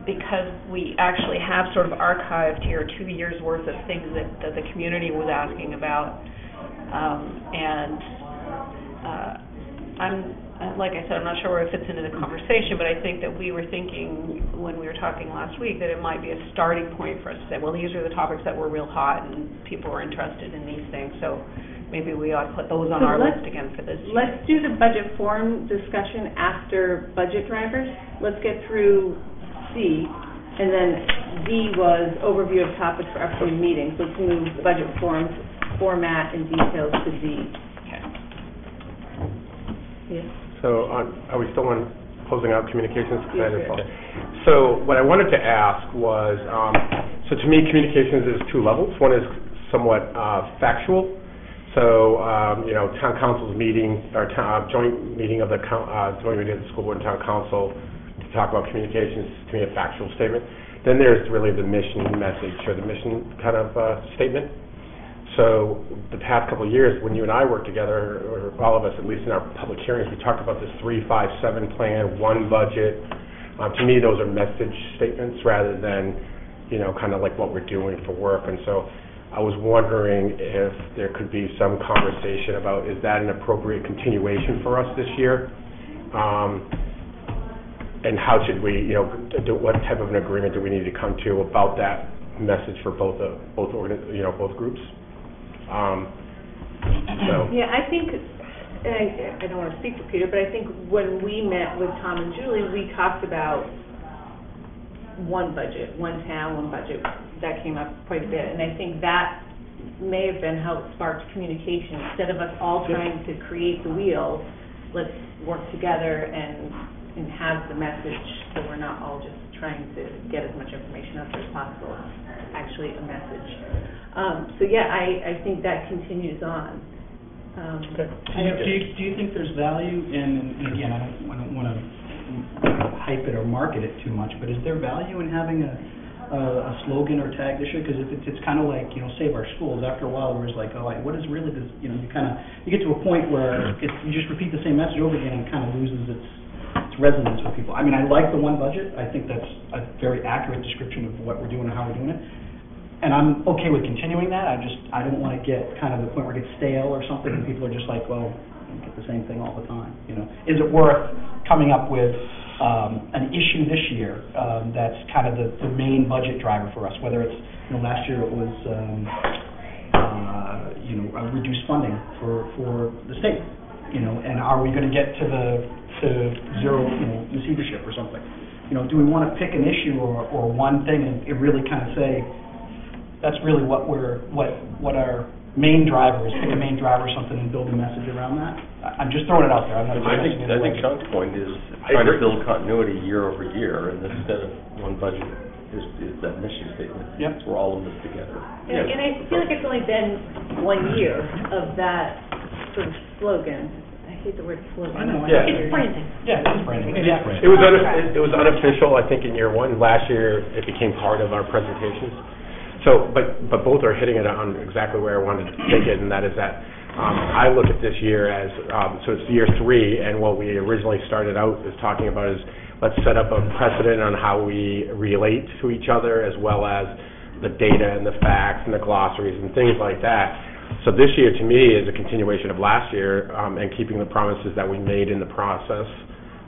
because we actually have sort of archived here two years' worth of things that, that the community was asking about. Um, and, uh, I'm, like I said, I'm not sure where it fits into the conversation, but I think that we were thinking, when we were talking last week, that it might be a starting point for us to say, well, these are the topics that were real hot and people were interested in these things, so maybe we ought to put those on So our list again for this year. Let's do the budget forum discussion after budget drivers. Let's get through C, and then D was overview of topics for upcoming meetings. so Let's move budget forms, format and details to D. Yeah. So, on- are we still on closing out communications? 'Cause I Yes, didn't follow. So, what I wanted to ask was, um, so to me, communications is two levels. One is somewhat uh, factual. So, um, you know, town council's meeting, or town, uh, joint meeting of the, coun- uh, joint meeting of the school board and town council talk about communications, to me, a factual statement. Then there's really the mission message, or the mission kind of uh, statement. So the past couple of years, when you and I worked together, or all of us, at least in our public hearings, we talked about this three, five, seven plan, one budget. Um, To me, those are message statements rather than, you know, kind of like what we're doing for work. And so I was wondering if there could be some conversation about, is that an appropriate continuation for us this year? Um, And how should we, you know, do- what type of an agreement do we need to come to about that message for both, uh, both, organi- you know, both groups? Um, So, Yeah, I think, and I, I don't want to speak for Peter, but I think when we met with Tom and Julie, we talked about one budget, one town, one budget. That came up quite a bit, and I think that may have been how it sparked communication. Instead of us all trying to create the wheel, let's work together and, and have the message, so we're not all just trying to get as much information out there as possible. It's Actually, a message. Um, so yeah, I, I think that continues on. Um, Do you, do you, do you think there's value in, and again, I don't, I don't wanna hype it or market it too much, but is there value in having a, a a slogan or tag this year? Because if it's, it's kinda like, you know, save our schools, after a while, where it's like, oh, like, what is really this, you know, you kinda, you get to a point where it's, you just repeat the same message over again and it kinda loses its, its resonance with people. I mean, I like the one budget, I think that's a very accurate description of what we're doing and how we're doing it. And I'm okay with continuing that, I just, I don't want to get kind of the point where it gets stale or something, and people are just like, well, we get the same thing all the time, you know? Is it worth coming up with um, an issue this year um, that's kind of the, the main budget driver for us? Whether it's, you know, last year it was, um, uh, you know, uh, reduced funding for, for the state, you know? And are we going to get to the, to zero, you know, receivership or something? You know, do we want to pick an issue or, or one thing and it really kind of say, that's really what we're, what, what our main driver is, pick a main driver or something and build a message around that. I- I'm just throwing it out there, I'm not I think, suggesting it I think away. Shawn's point is I trying to agree. build continuity year over year, and instead of one budget is, is that mission statement. Yep. We're all in this together. And, and I feel like it's only been one year of that sort of slogan. I hate the word slogan. I know, I Yeah. It's branding. Yeah, it is branding. It is Yeah. branding. It was, un- it was unofficial, I think, in year one. Last year, it became part of our presentations. So, but, but both are hitting it on exactly where I wanted to take it, and that is that, um, I look at this year as, um, so it's year three, and what we originally started out as talking about is, let's set up a precedent on how we relate to each other, as well as the data and the facts and the glossaries and things like that. So this year, to me, is a continuation of last year, um, and keeping the promises that we made in the process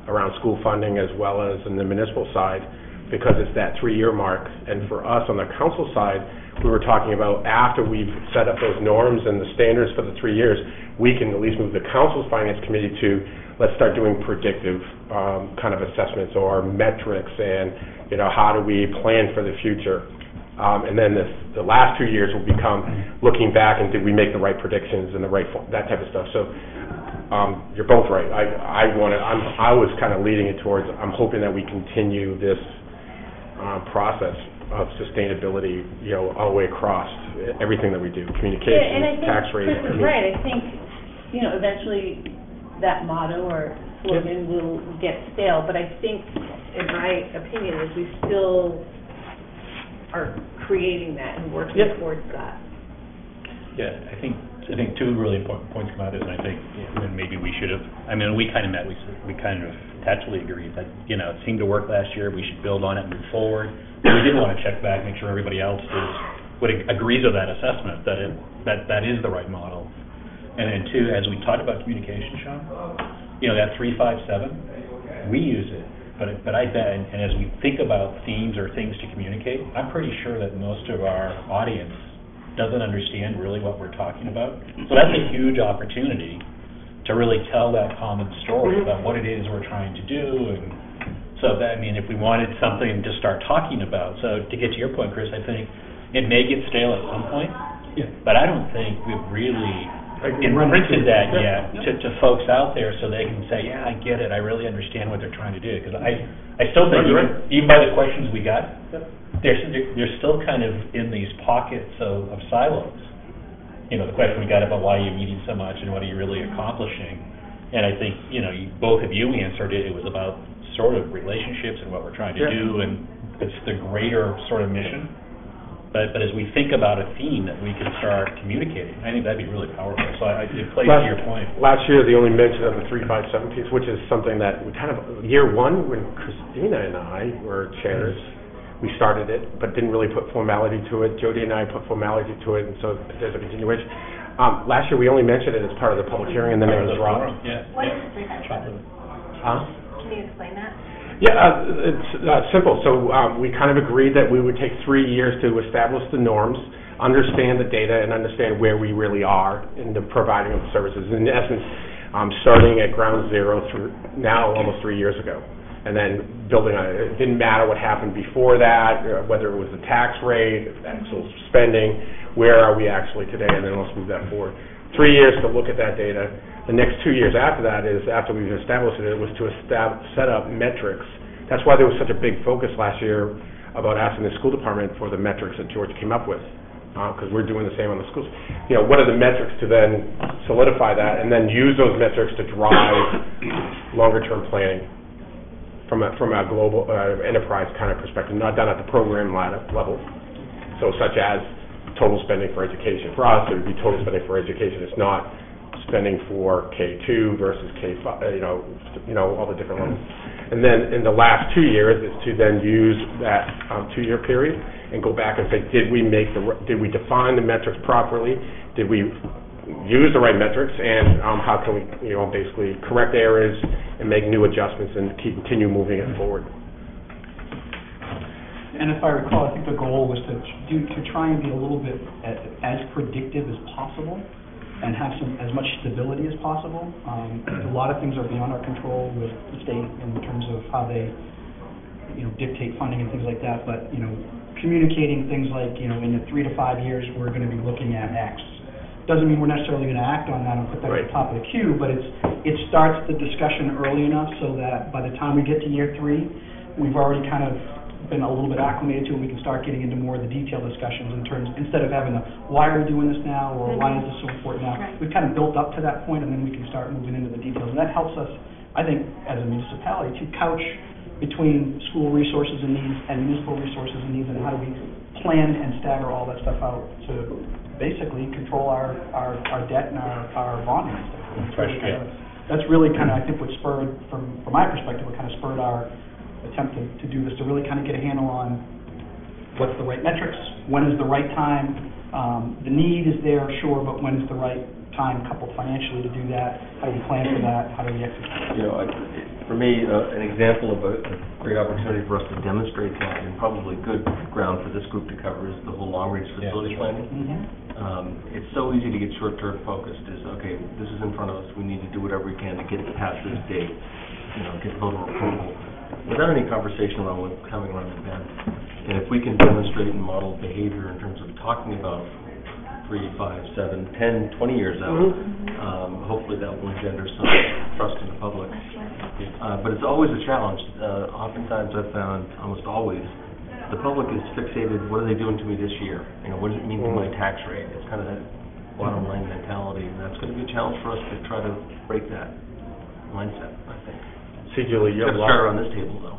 around school funding as well as in the municipal side, because it's that three-year mark. And for us, on the council side, we were talking about after we've set up those norms and the standards for the three years, we can at least move the council's finance committee to, let's start doing predictive um, kind of assessments or metrics and, you know, how do we plan for the future? Um, And then the, the last two years will become looking back and did we make the right predictions and the right, that type of stuff. So um, you're both right. I, I want to, I'm, I was kind of leading it towards, I'm hoping that we continue this uh, process of sustainability, you know, all the way across everything that we do, communication, Yeah, and I communications, think tax rate. Chris I is mean- right. I think, you know, eventually that motto or slogan will get stale, but I think, in my opinion, is we still are creating that and working Yep. towards that. Yeah, I think, I think two really important points come out of this, and I think, and maybe we should have, I mean, we kind of met, we, s- we kind of tacitly agreed that, you know, it seemed to work last year, we should build on it, and move forward. But We did want to check back, make sure everybody else is, would ag- agrees with that assessment, that it, that, that is the right model. And then two, as we talked about communication, Shawn, you know, that three, five, seven, we use it, but, but I bet, and as we think about themes or things to communicate, I'm pretty sure that most of our audience doesn't understand really what we're talking about. So that's a huge opportunity to really tell that common story about what it is we're trying to do, and so that, I mean, if we wanted something to start talking about, so to get to your point, Chris, I think it may get stale at some point, Yeah. but I don't think we've really Run imprinted that yet to, to folks out there so they can say, yeah, I get it, I really understand what they're trying to do. Because I, I still think, Right, even, even by the questions we got, they're, s- they're still kind of in these pockets of, of silos. You know, the question we got about why are you're meeting so much and what are you really accomplishing? And I think, you know, you, both of you answered it, it was about sort of relationships and what we're trying to Yeah. do, and it's the greater sort of mission. But, but as we think about a theme that we can start communicating, I think that'd be really powerful. So I, it plays to Last- your point. Last year, the only mention of the three, five, seven piece, which is something that we kind of, year one, when Christina and I were chairs, we started it, but didn't really put formality to it. Jody and I put formality to it, and so there's a continuation. Um, last year, we only mentioned it as part of the public hearing, and then it was dropped. Yeah. What is three five seven? Huh? Can you explain that? Yeah, uh, it's uh, simple. So um, we kind of agreed that we would take three years to establish the norms, understand the data, and understand where we really are in the providing of services. In essence, um, starting at ground zero through now almost three years ago, and then building on it. It didn't matter what happened before that, uh, whether it was the tax rate, actual spending, where are we actually today, and then let's move that forward. Three years to look at that data. The next two years after that is, after we've established it, it was to estab- set up metrics. That's why there was such a big focus last year about asking the school department for the metrics that George came up with, because we're doing the same on the schools. You know, what are the metrics to then solidify that, and then use those metrics to drive longer-term planning from a, from a global, uh, enterprise kind of perspective, not done at the program level. So such as total spending for education. For us, it would be total spending for education. It's not spending for K-2 versus K-5, uh, you know, you know, all the different levels. And then in the last two years is to then use that um, two-year period and go back and say, did we make the, did we define the metrics properly? Did we use the right metrics? And um, how can we, you know, basically correct errors and make new adjustments and keep, continue moving it forward? And if I recall, I think the goal was to do, to try and be a little bit as predictive as possible and have some, as much stability as possible. Um, A lot of things are beyond our control with the state in terms of how they, you know, dictate funding and things like that, but, you know, communicating things like, you know, in the three to five years, we're going to be looking at X. Doesn't mean we're necessarily going to act on that and put that at Right. the top of the queue, but it's, it starts the discussion early enough so that by the time we get to year three, we've already kind of been a little bit acclimated to, it, we can start getting into more of the detailed discussions in terms, instead of having the, why are we doing this now, or mm-hmm. why is this so important now? Right. We've kind of built up to that point, and then we can start moving into the details. And that helps us, I think, as a municipality, to couch between school resources and needs and municipal resources and needs, and how do we plan and stagger all that stuff out to basically control our, our, our debt and our, our bonding and stuff. That's really Right, kind of- That's really kind of, I think, what spurred, from, from my perspective, what kind of spurred our attempt to, to do this, to really kind of get a handle on what's the right metrics, when is the right time, um, the need is there, sure, but when is the right time coupled financially to do that? How do we plan for that? How do we execute? You know, I- for me, uh, an example of a a great opportunity for us to demonstrate that, and probably good ground for this group to cover, is the whole long-range Yeah, facility sure. planning. Um, It's so easy to get short-term focused, is, okay, this is in front of us, we need to do whatever we can to get it past this date, you know, get voter approval, without any conversation around what's coming around the bend. And if we can demonstrate and model behavior in terms of talking about three, five, seven, ten, twenty years out, um, hopefully that will engender some trust in the public. Uh, But it's always a challenge. Uh, Oftentimes I've found, almost always, the public is fixated, what are they doing to me this year? You know, what does it mean to my tax rate? It's kind of that bottom line mentality, and that's going to be a challenge for us to try to break that mindset, I think. You're Got to start lucky. around this table, though.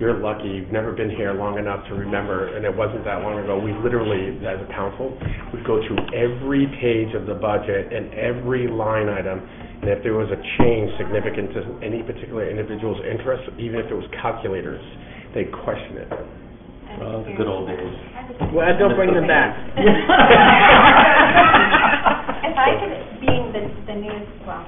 You're lucky, you've never been here long enough to remember, and it wasn't that long ago, we literally, as a council, would go through every page of the budget and every line item, and if there was a change significant to any particular individual's interest, even if it was calculators, they'd question it. Well, the good old days. Well, don't bring them back. <laughs> If I could, being the, the newest, well,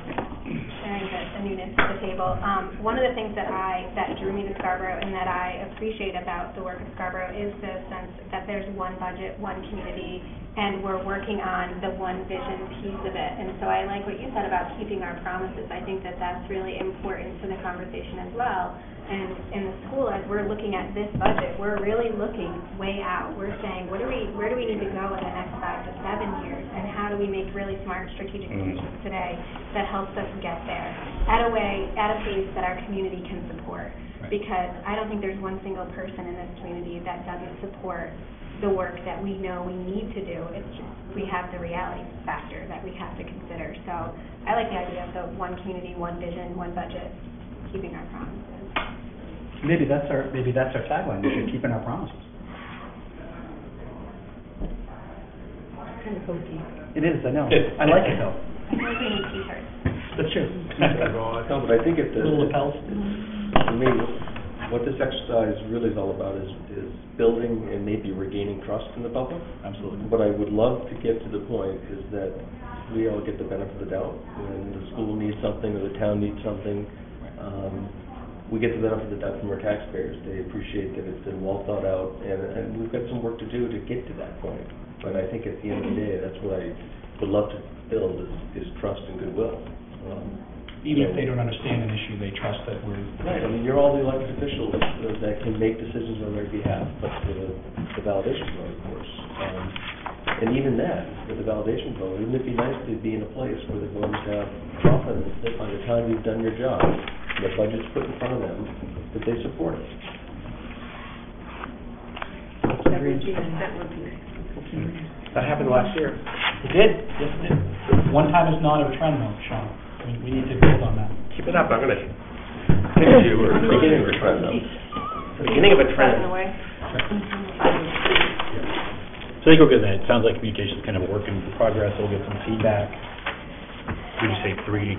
sharing the, the newness to the table, um, one of the things that I, that drew me to Scarborough and that I appreciate about the work of Scarborough is the sense that there's one budget, one community, and we're working on the one vision piece of it. And so I like what you said about keeping our promises. I think that that's really important to the conversation as well. And in the school, as we're looking at this budget, we're really looking way out. We're saying, what do we, where do we need to go in the next five to seven years? And how do we make really smart strategic mm-hmm. decisions today that helps us get there at a way, at a pace that our community can support? Because I don't think there's one single person in this community that doesn't support the work that we know we need to do. It's just, we have the reality factor that we have to consider. So I like the idea of the one community, one vision, one budget, keeping our promises. Maybe that's our, maybe that's our tagline, we should keep our promises. kind of hokey. It is, I know. I like it though. I feel like we need t-shirts. That's true. No, but I think it, Little lapels. for me, what this exercise really is all about is, is building and maybe regaining trust in the public. Absolutely. What I would love to get to the point is that we all get the benefit of the doubt. When the school needs something or the town needs something, um, we get the benefit of the doubt from our taxpayers. They appreciate that it's been well thought out, and, and we've got some work to do to get to that point. But I think at the end of the day, that's what I would love to build is, is trust and goodwill. Um, Even if they don't understand an issue, they trust that we're, Right, I mean, you're all the elected officials that can make decisions on their behalf, but for the, the validation vote, of course. Um, And even that, with the validation vote, wouldn't it be nice to be in a place where the voters have confidence that by the time you've done your job, the budget's put in front of them, that they support it? That would be, that would be. That happened last year. it did, yes, it did. One time is not a trend though, Shawn. We, we need to build on that. Keep it up, I'm gonna pitch you or It's the beginning of a trend, though. The beginning of a trend. Gotten. So I think we're good then. It sounds like communication's kind of a work in progress. We'll get some feedback. Would you say three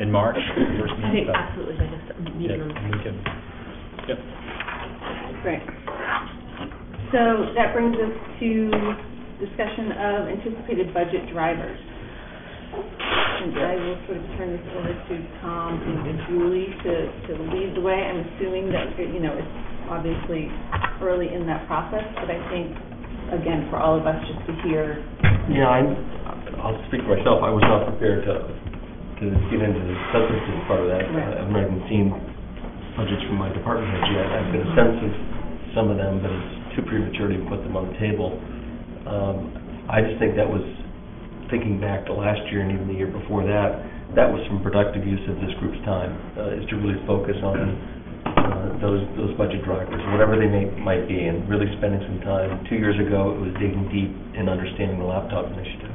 in March, first I meeting? think absolutely, by just a Yeah, meeting on and we can, yep. Great. So that brings us to discussion of anticipated budget drivers. And I will sort of turn this over to Tom and Julie to, to lead the way. I'm assuming that, you know, it's obviously early in that process, but I think, again, for all of us just to hear, Yeah, I'm, I'll speak for myself, I was not prepared to, to get into the substantive part of that. Right. I've not even seen budgets from my department heads yet. I've got a sense of some of them, but it's too premature to put them on the table. Um, I just think that was, thinking back to last year and even the year before that, that was some productive use of this group's time, uh, is to really focus on uh, those, those budget drivers, whatever they may, might be, and really spending some time. Two years ago, it was digging deep in understanding the laptop initiative.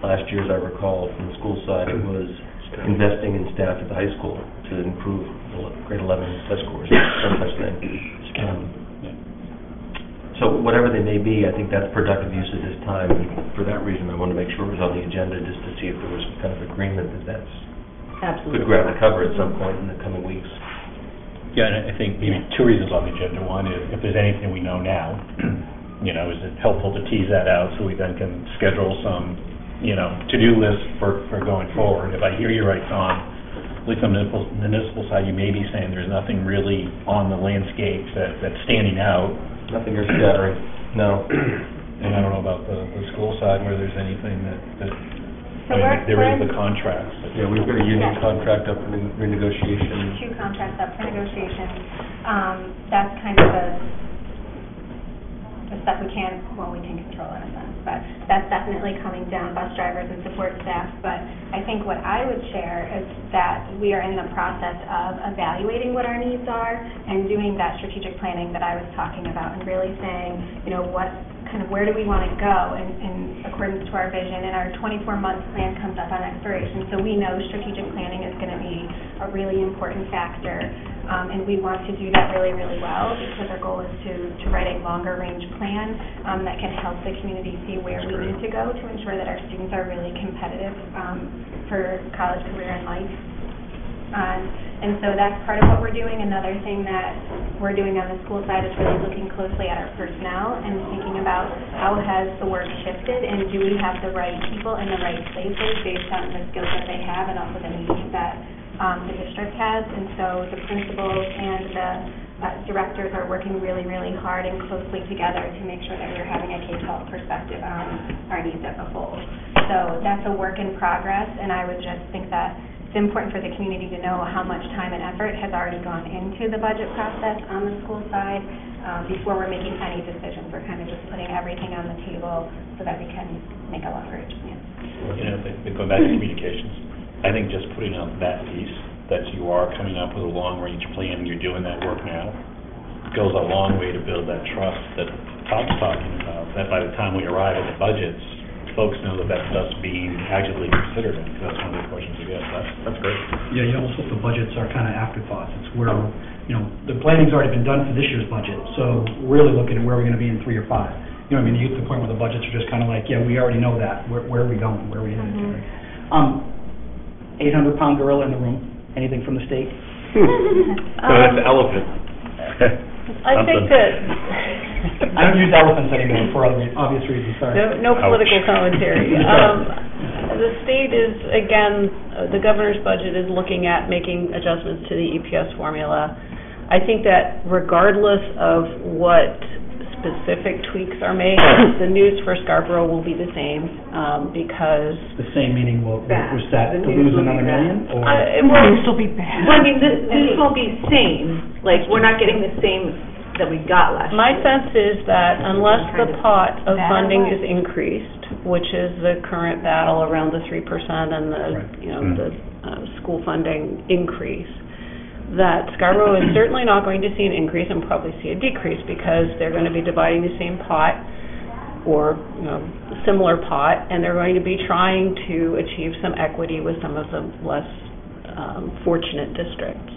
Last year, as I recall, from the school side, it was investing in staff at the high school to improve the grade 11 test scores, some such thing. Um, So whatever they may be, I think that's productive use of this time. And For that reason, I wanted to make sure it was on the agenda, just to see if there was kind of agreement that that's absolutely. good ground to cover at some point in the coming weeks. Yeah, and I think maybe two reasons on the agenda. One is if there's anything we know now, <clears throat> you know, is it helpful to tease that out so we then can schedule some, you know, to-do list for, for going forward? If I hear you right, Tom, at least on the municipal, municipal side, you may be saying there's nothing really on the landscape that, that's standing out. Nothing earth shattering, no. And I don't know about the, the school side where there's anything that, that, So I mean, we're- there is we're- the contracts. Yeah, we've got a union Yeah. contract up for ne- renegotiation. two contracts up for negotiation. Um, that's kind of the, the we can, well, we can control in a sense, but that's definitely coming down, bus drivers and support staff. But I think what I would share is that we are in the process of evaluating what our needs are and doing that strategic planning that I was talking about and really saying, you know, what, kind of where do we want to go in, in accordance to our vision? And our 24-month plan comes up on expiration, so we know strategic planning is going to be a really important factor. Um, and we want to do that really, really well because our goal is to, to write a longer-range plan um, that can help the community see where we need to go to ensure that our students are really competitive um, for college, career, and life. Um, and so that's part of what we're doing. Another thing that we're doing on the school side is really looking closely at our personnel and thinking about how has the work shifted and do we have the right people in the right places based on the skills that they have and also the needs that um, the district has. And so the principals and the uh, directors are working really, really hard and closely together to make sure that we're having a K-12 perspective on our needs as a whole. So that's a work in progress, and I would just think that it's important for the community to know how much time and effort has already gone into the budget process on the school side um, before we're making any decisions. We're kind of just putting everything on the table so that we can make a longer-range plan. You know, going back to communications, I think just putting out that piece, that you are coming up with a long-range plan, and you're doing that work now, goes a long way to build that trust that Tom's talking about, that by the time we arrive at the budgets, folks know that that stuff's being actively considered, because that's one of the questions we get. That's, that's great. Yeah, you almost hope the budgets are kind of afterthoughts. It's where, you know, the planning's already been done for this year's budget, so really looking at where we're going to be in three or five. you know, what I mean, you get to the point where the budgets are just kind of like, yeah, we already know that, where, where are we going, where are we headed? Mhm. Um, eight hundred pound gorilla in the room, anything from the state? <laughs> No, that's the elephant. I think that, I don't use elephants anymore for other, obvious reasons, sorry. no, no political commentary. <laughs> Um, the state is, again, uh, the governor's budget is looking at making adjustments to the EPS formula. I think that regardless of what specific tweaks are made, the news for Scarborough will be the same, um, because The same meaning, will, Bad. we're set The to news lose will be another bad. million, or? Uh, it will still be bad. Well, I mean, this, this won't be same, like, we're not getting the same that we got last year. My sense is that unless the pot of funding is increased, which is the current battle around the three percent and the, Right. you know, Mm. the, uh, school funding increase, that Scarborough is certainly not going to see an increase and probably see a decrease because they're gonna be dividing the same pot or, you know, similar pot, and they're going to be trying to achieve some equity with some of the less, um, fortunate districts.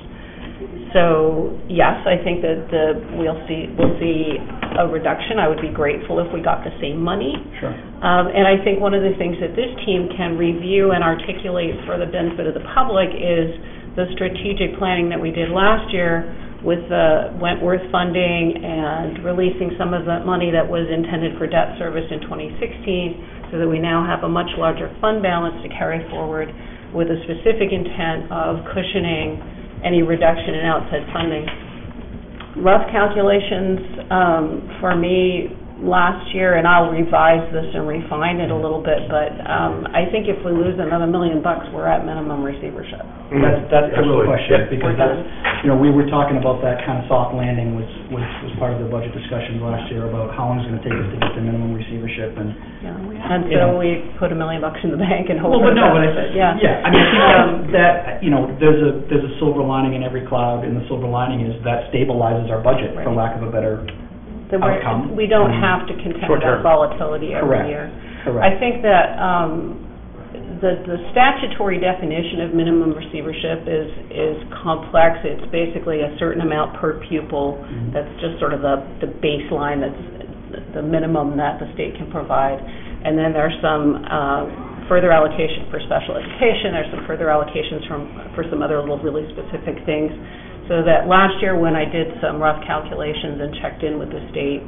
So, yes, I think that the, we'll see, we'll see a reduction. I would be grateful if we got the same money. Sure. Um, and I think one of the things that this team can review and articulate for the benefit of the public is the strategic planning that we did last year with the Wentworth funding and releasing some of the money that was intended for debt service in 2016, so that we now have a much larger fund balance to carry forward with a specific intent of cushioning any reduction in outside funding. Rough calculations, um, for me, last year, and I'll revise this and refine it a little bit, but, um, I think if we lose another million bucks, we're at minimum receivership. That's, that's the real Absolutely. question, Yep. because that's, you know, we were talking about that kind of soft landing was, was, was part of the budget discussions last year about how long it's gonna take us to get to minimum receivership, and, You know, You Until know. we put a million bucks in the bank and hope well, for but the no, but I, best, but yeah. yeah, I mean, I think that, that, you know, there's a, there's a silver lining in every cloud, and the silver lining is that stabilizes our budget, for Right. lack of a better, That we're- outcome. We don't Um, have to contend short with that volatility every Correct. year. I correct. think that, um, the, the statutory definition of minimum receivership is, is complex. It's basically a certain amount per pupil. Mhm. That's just sort of the, the baseline, that's the minimum that the state can provide. And then there's some, uh, further allocation for special education, there's some further allocations from, for some other little really specific things. So that last year, when I did some rough calculations and checked in with the state,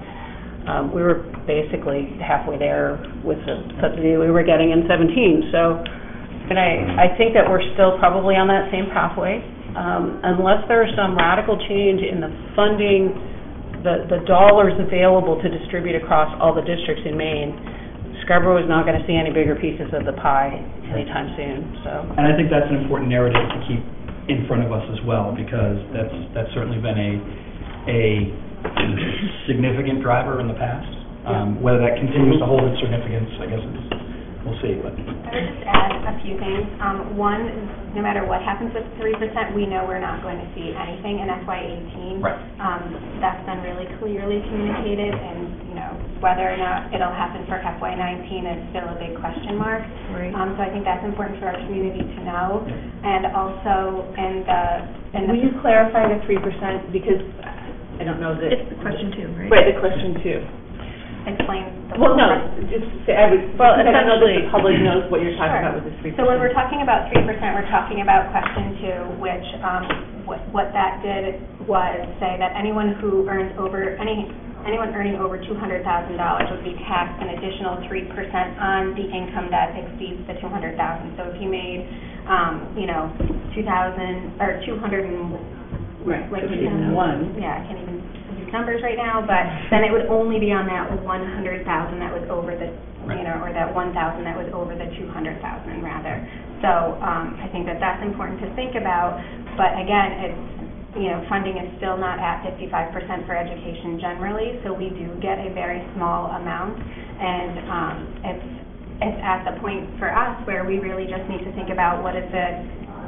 um, we were basically halfway there with the subsidy we were getting in seventeen, so, and I, I think that we're still probably on that same pathway. Um, unless there's some radical change in the funding, the, the dollars available to distribute across all the districts in Maine, Scarborough is not gonna see any bigger pieces of the pie anytime soon, so. And I think that's an important narrative to keep in front of us as well, because that's, that's certainly been a, a significant driver in the past. Um, whether that continues to hold its significance, I guess is, we'll see, but. I would just add a few things. Um, one, is no matter what happens with three percent, we know we're not going to see anything in FY eighteen. Right. Um, that's been really clearly communicated, and, you know, whether or not it'll happen for FY nineteen is still a big question mark. Right. Um, so I think that's important for our community to know. And also, in the, in the. Will you clarify the three percent, because I don't know that. It's the question two, right? Right, the question two. Explain the. Well, no, just say, I would, Well, because I don't know that essentially- the public knows what you're talking Sure. about with the three percent. So when we're talking about three percent, we're talking about question two, which, um, what, what that did was say that anyone who earns over, any, anyone earning over two hundred thousand dollars would be taxed an additional three percent on the income that exceeds the two hundred thousand. So if you made, um, you know, two thousand, or two hundred and, Right, like, so it's one. yeah, I can't even use numbers right now, but then it would only be on that one hundred thousand that was over the, you know, or that one thousand that was over the two hundred thousand rather. So, um, I think that that's important to think about, but again, it's, you know, funding is still not at fifty-five percent for education generally, so we do get a very small amount. And, um, it's, it's at the point for us where we really just need to think about what is it,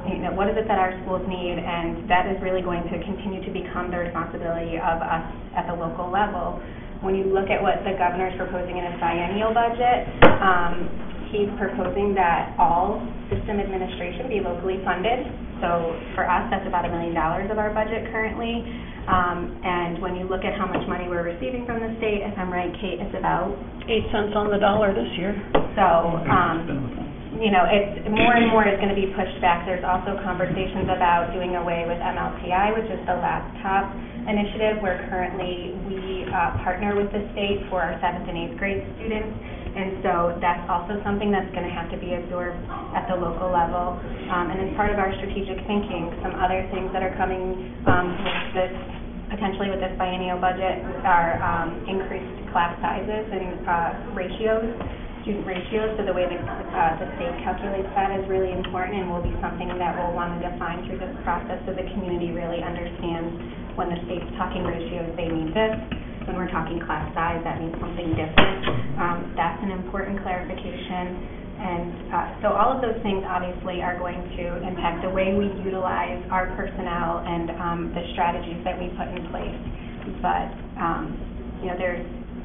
you know, what is it that our schools need, and that is really going to continue to become the responsibility of us at the local level. When you look at what the governor is proposing in his biennial budget, um, he's proposing that all system administration be locally funded. So for us, that's about a million dollars of our budget currently. Um, and And when you look at how much money we're receiving from the state, if I'm right, Kate, it's about Eight cents on the dollar this year. so, um, you know, it's, more and more is gonna be pushed back. There's also conversations about doing away with MLTI, which is the laptop initiative, where currently we, uh, partner with the state for our seventh and eighth grade students. And so that's also something that's gonna have to be absorbed at the local level. Um, and as part of our strategic thinking, some other things that are coming, um, with this potentially with this biennial budget are um, increased class sizes and uh, ratios, student ratios. So the way that uh, the state calculates that is really important and will be something that we'll want to define through this process so the community really understands when the state's talking ratios, they mean this. When we're talking class size, that means something different. Um, That's an important clarification. And uh, so all of those things obviously are going to impact the way we utilize our personnel and um, the strategies that we put in place. But, um, you know, there's,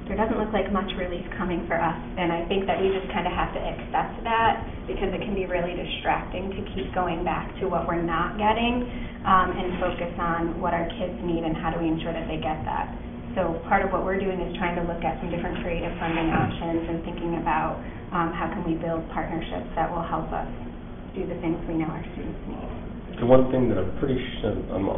there doesn't look like much relief coming for us. And I think that we just kind of have to accept that because it can be really distracting to keep going back to what we're not getting um, and focus on what our kids need and how do we ensure that they get that. So part of what we're doing is trying to look at some different creative funding options and thinking about um, how can we build partnerships that will help us do the things we know our students need. The one thing that I'm pretty sure, I'm,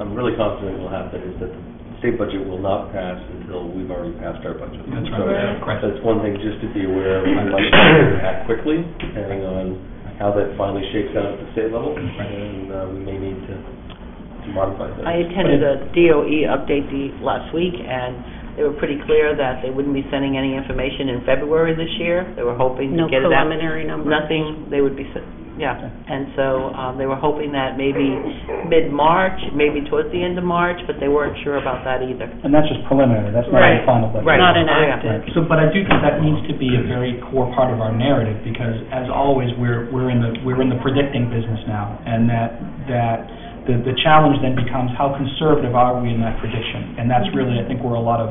I'm really confident will happen is that the state budget will not pass until we've already passed our budget. That's So right. Correct. That's one thing just to be aware of. <coughs> We might have to act quickly, depending on how that finally shakes out at the state level, and uh, we may need to to modify that. I attended a DOE update the, last week, and they were pretty clear that they wouldn't be sending any information in February this year. They were hoping No to get it out. preliminary numbers. Nothing, they would be, s- yeah. And so, um, they were hoping that maybe mid-March, maybe towards the end of March, but they weren't sure about that either. And that's just preliminary, that's not Right. the final budget. Right. Not Oh, yeah. enacted. So, but I do think that needs to be a very core part of our narrative, because as always, we're, we're in the, we're in the predicting business now, and that, that, the, the challenge then becomes how conservative are we in that prediction? And that's really, I think, where a lot of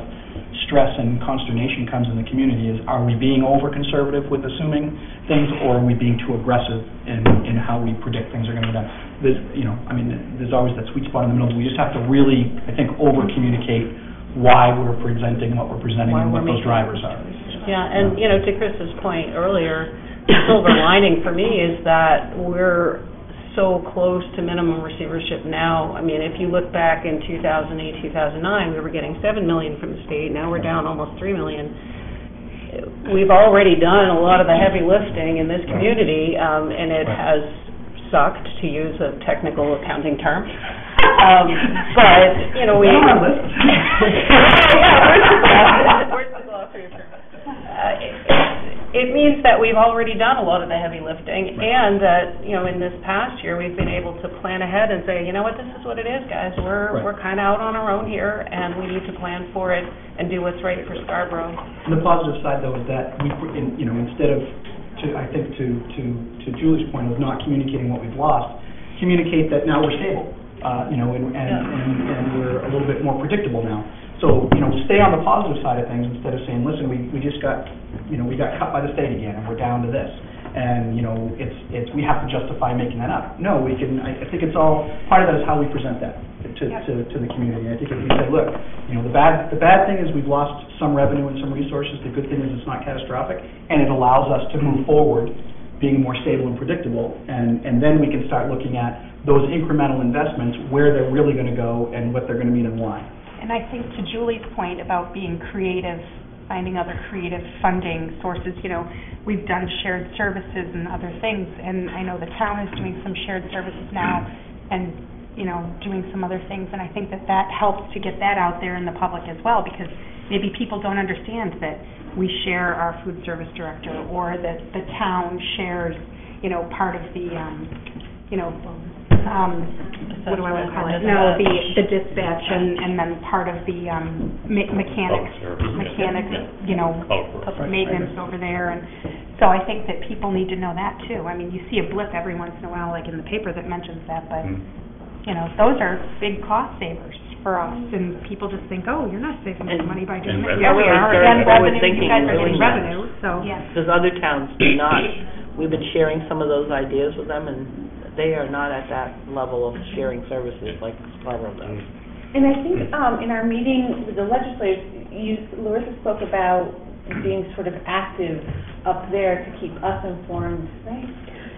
stress and consternation comes in the community, is are we being over-conservative with assuming things, or are we being too aggressive in, in how we predict things are gonna be done? There's, you know, I mean, there's always that sweet spot in the middle, we just have to really, I think, over-communicate why we're presenting what we're presenting Why and what those drivers are. Yeah, and, you know, to Chris's point earlier, the silver lining for me is that we're so close to minimum receivership now. I mean, if you look back in 2008, 2009, we were getting 7 million from the state, now we're down almost 3 million. We've already done a lot of the heavy lifting in this community, um, and it has sucked, to use a technical accounting term. Um, But, you know, we... We have this. Yeah, It means that we've already done a lot of the heavy lifting, and that, you know, in this past year, we've been able to plan ahead and say, you know what, this is what it is, guys. We're, Right. we're kind of out on our own here, and we need to plan for it and do what's right for Scarborough. And the positive side, though, is that we, put in- you know, instead of, to, I think to, to, to Julie's point of not communicating what we've lost, communicate that now we're stable, uh, you know, and, and, and and we're a little bit more predictable now. So, you know, stay on the positive side of things instead of saying, listen, we, we just got, you know, we got cut by the state again, and we're down to this. And, you know, it's, it's, we have to justify making that up. No, we can, I, I think it's all, part of that is how we present that to, to, to the community. I think if we say, look, you know, the bad, the bad thing is we've lost some revenue and some resources, the good thing is it's not catastrophic, and it allows us to move forward, being more stable and predictable, and, and then we can start looking at those incremental investments, where they're really gonna go, and what they're gonna mean and why. And I think to Julie's point about being creative, finding other creative funding sources, you know, we've done shared services and other things, and I know the town is doing some shared services now, and, you know, doing some other things, and I think that that helps to get that out there in the public as well, because maybe people don't understand that we share our food service director, or that the town shares, you know, part of the, um, you know, um, what do I want to call it? No, the, the dispatch and, and then part of the, um, me- mechanics, mechanics, you know, maintenance over there, and so I think that people need to know that too. I mean, you see a blip every once in a while, like in the paper that mentions that, but, Mm. you know, those are big cost savers for us, and people just think, oh, you're not saving any And- money by doing and that. revenue. Yeah, we We're are, very and forward revenue, thinking you guys and are getting doing revenue, so. Yes. Because other towns do not, we've been sharing some of those ideas with them, and they are not at that level of sharing services like Scarborough does. And I think, um, in our meeting with the legislators, you, Larissa spoke about being sort of active up there to keep us informed, right?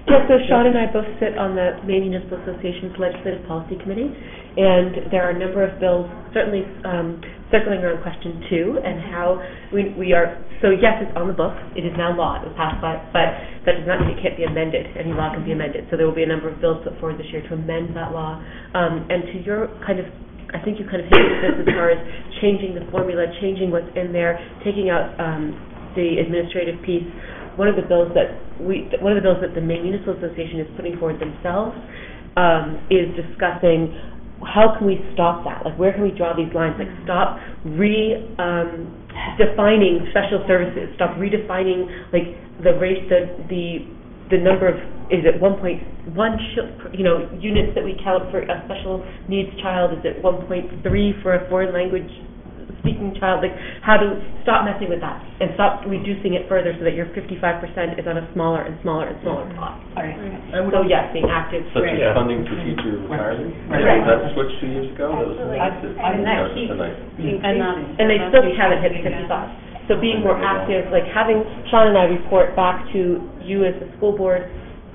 Yeah, so Shawn and I both sit on the Maine Municipal Association's Legislative Policy Committee, and there are a number of bills, certainly um, circling around question two, and how we we are, so yes, it's on the books, it is now law, it was passed by, but that does not mean it can't be amended, any law can be amended. So there will be a number of bills put forward this year to amend that law. Um, And to your kind of, I think you kind of hinted at this as far as changing the formula, changing what's in there, taking out um, the administrative piece. One of the bills that we, one of the bills that the Maine Municipal Association is putting forward themselves um, is discussing how can we stop that? Like, where can we draw these lines? Like, stop re, um, defining special services, stop redefining, like, the rate, the, the, the number of, is it one point one, you know, units that we count for a special needs child? Is it one point three for a foreign language speaking child? Like, how to, stop messing with that, and stop reducing it further so that your fifty-five percent is on a smaller and smaller and smaller pot. I would So, yes, being active. Such as Yeah. funding for teacher retirement? Right. That switched two years ago? That was Absolutely. nice. I- And that Yeah, keeps it's a nice- And that's, And they still haven't hit fifty-five. So being more active, like having Shawn and I report back to you as the school board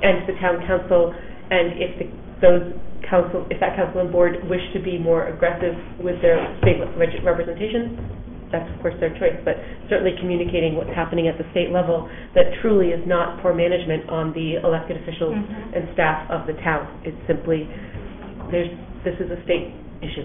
and to the town council, and if the, those council, if that council and board wish to be more aggressive with their state reg- representation, that's of course their choice, but certainly communicating what's happening at the state level that truly is not poor management on the elected officials Mhm. and staff of the town. It's simply, there's, this is a state issue.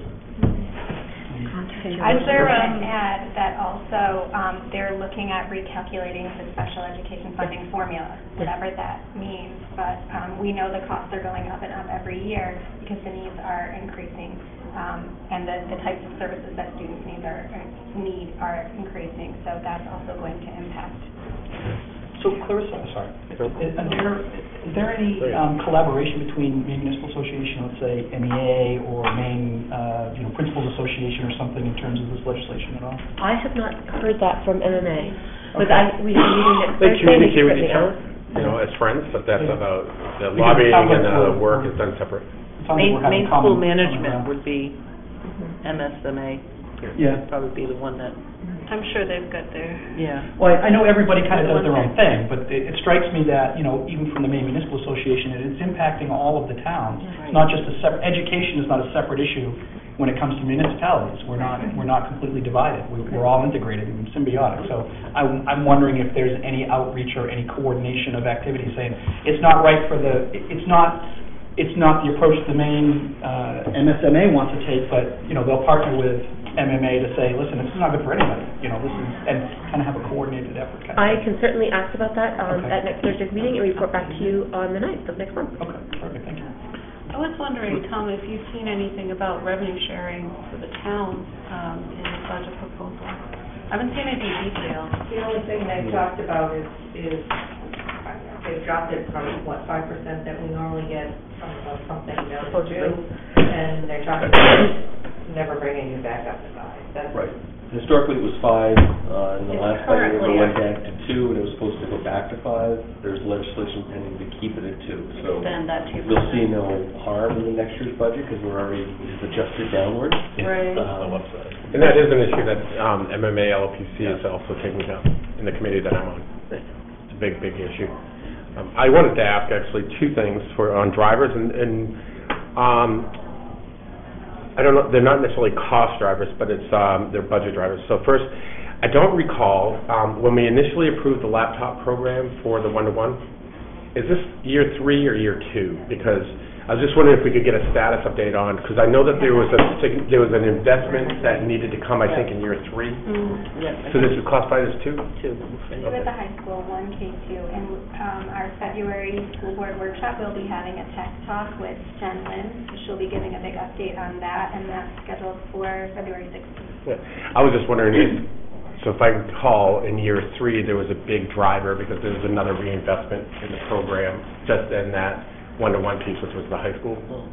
I was there to add that also, um, they're looking at recalculating the special education funding formula, whatever that means. But, um, we know the costs are going up and up every year because the needs are increasing. Um, and the, the types of services that students need are, need are increasing, so that's also going to impact. So Clarissa, sorry, is is there, is there any um, collaboration between Maine Municipal Association, let's say MEA, or Maine, uh, you know, Principals Association or something in terms of this legislation at all? I have not heard that from MMA, but Okay. I, we have a meeting next They Thursday. communicate with each other, you know, as friends, but that's Yeah. about, the Because lobbying and the we're- work is done separate. It sounds like Main, we're having main school common management ground. would be MSMA, Yeah. probably be the one that, I'm sure they've got their, yeah. Well, I I know everybody kind of does their own thing, but it it strikes me that, you know, even from the Maine Municipal Association, it- it's impacting all of the towns. It's not just a separate, education is not a separate issue when it comes to municipalities. We're not, we're not completely divided. We- We're all integrated and symbiotic. So I'm I'm wondering if there's any outreach or any coordination of activities saying, it's not right for the, it- it's not, it's not the approach the Maine uh, MSMA wants to take, but, you know, they'll partner with MMA to say, listen, this is not good for anybody, you know, this is, and kind of have a coordinated effort kind of. I can certainly ask about that um, Okay. at next Thursday's meeting and report back to you on the ninth of next month. Okay, perfect, thank you. I was wondering, Tom, if you've seen anything about revenue sharing for the town um, in the budget proposal? I haven't seen anything detailed. The only thing they've talked about is, is they've dropped it from, what, five percent that we normally get from something down to two? And they're talking about never bringing it back up to five. That's Right. Historically, it was five, uh, in the It's last budget, it currently- went back to two, and it was supposed to go back to five. There's legislation pending to keep it at two, so Extend that to. we'll see no harm in the next year's budget, because we're already adjusted downward. Right. Um, And that is an issue that um, MMA LPC is also taking up in the committee that I'm on. It's a big, big issue. Um, I wanted to ask actually two things for, on drivers and, and, um, I don't know, they're not necessarily cost drivers, but it's, um, they're budget drivers. So first, I don't recall, um, when we initially approved the laptop program for the one-to-one, is this year three or year two? Because I was just wondering if we could get a status update on, because I know that there was a, sig- there was an investment that needed to come, I think, in year three. Yeah, So this is classified as two? two. Two at the high school, one K two, and um, our February school board workshop, we'll be having a tech talk with Jen Lynn. She'll be giving a big update on that, and that's scheduled for February sixteenth. Yeah. I was just wondering if, so if I recall, in year three, there was a big driver because there was another reinvestment in the program, just in that one-to-one piece, which was the high school. Hmm.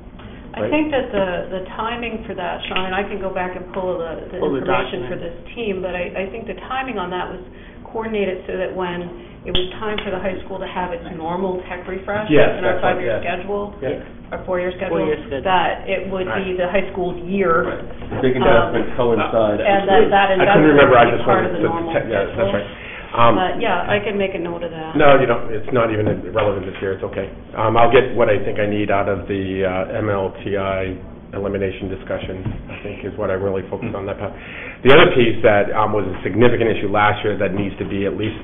I Right. think that the, the timing for that, Shawn, and I can go back and pull the, the Pull the information for document. this team, but I, I think the timing on that was coordinated so that when it was time for the high school to have its normal tech refresh Yes, in our that's what- five-year yes. schedule, Yeah. our four-year schedule, Four-year schedule. that it would be the high school's year. Right. The big um, investment coincides. And that, that I couldn't investment remember, I would be just part wanted of to, the normal te- yeah, schedule. that's right. Um, But, yeah, I can make a note of that. No, you don't, it's not even relevant this year, it's okay. Um, I'll get what I think I need out of the uh, MLTI elimination discussion, I think is what I really focused on that part. The other piece that um, was a significant issue last year that needs to be at least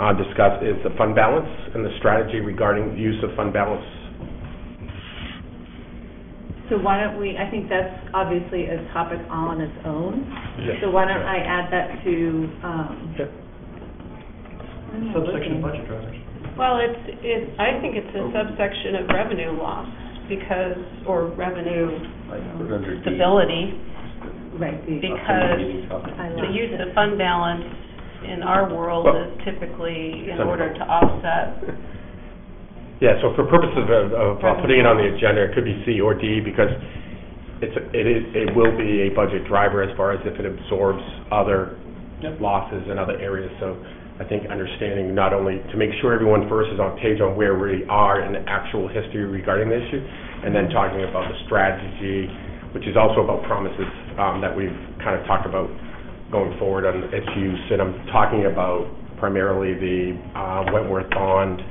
uh, discussed is the fund balance and the strategy regarding use of fund balance. So why don't we, I think that's obviously a topic all on its own. So why don't I add that to, um... Okay. I'm Subsection looking. budget drivers. Well, it's, it, I think it's a subsection of revenue loss because, or revenue Like, put it under D. stability, Right, the- because Meeting topic. I the use of fund balance in our world is typically in order to offset. <laughs> Yeah, so for purposes of, of uh, putting it on the agenda, it could be C or D because it's, it is, it will be a budget driver as far as if it absorbs other losses in other areas. So I think understanding not only to make sure everyone first is on page on where we are in the actual history regarding the issue, and then talking about the strategy, which is also about promises um, that we've kind of talked about going forward on its use. And I'm talking about primarily the uh, Wentworth bond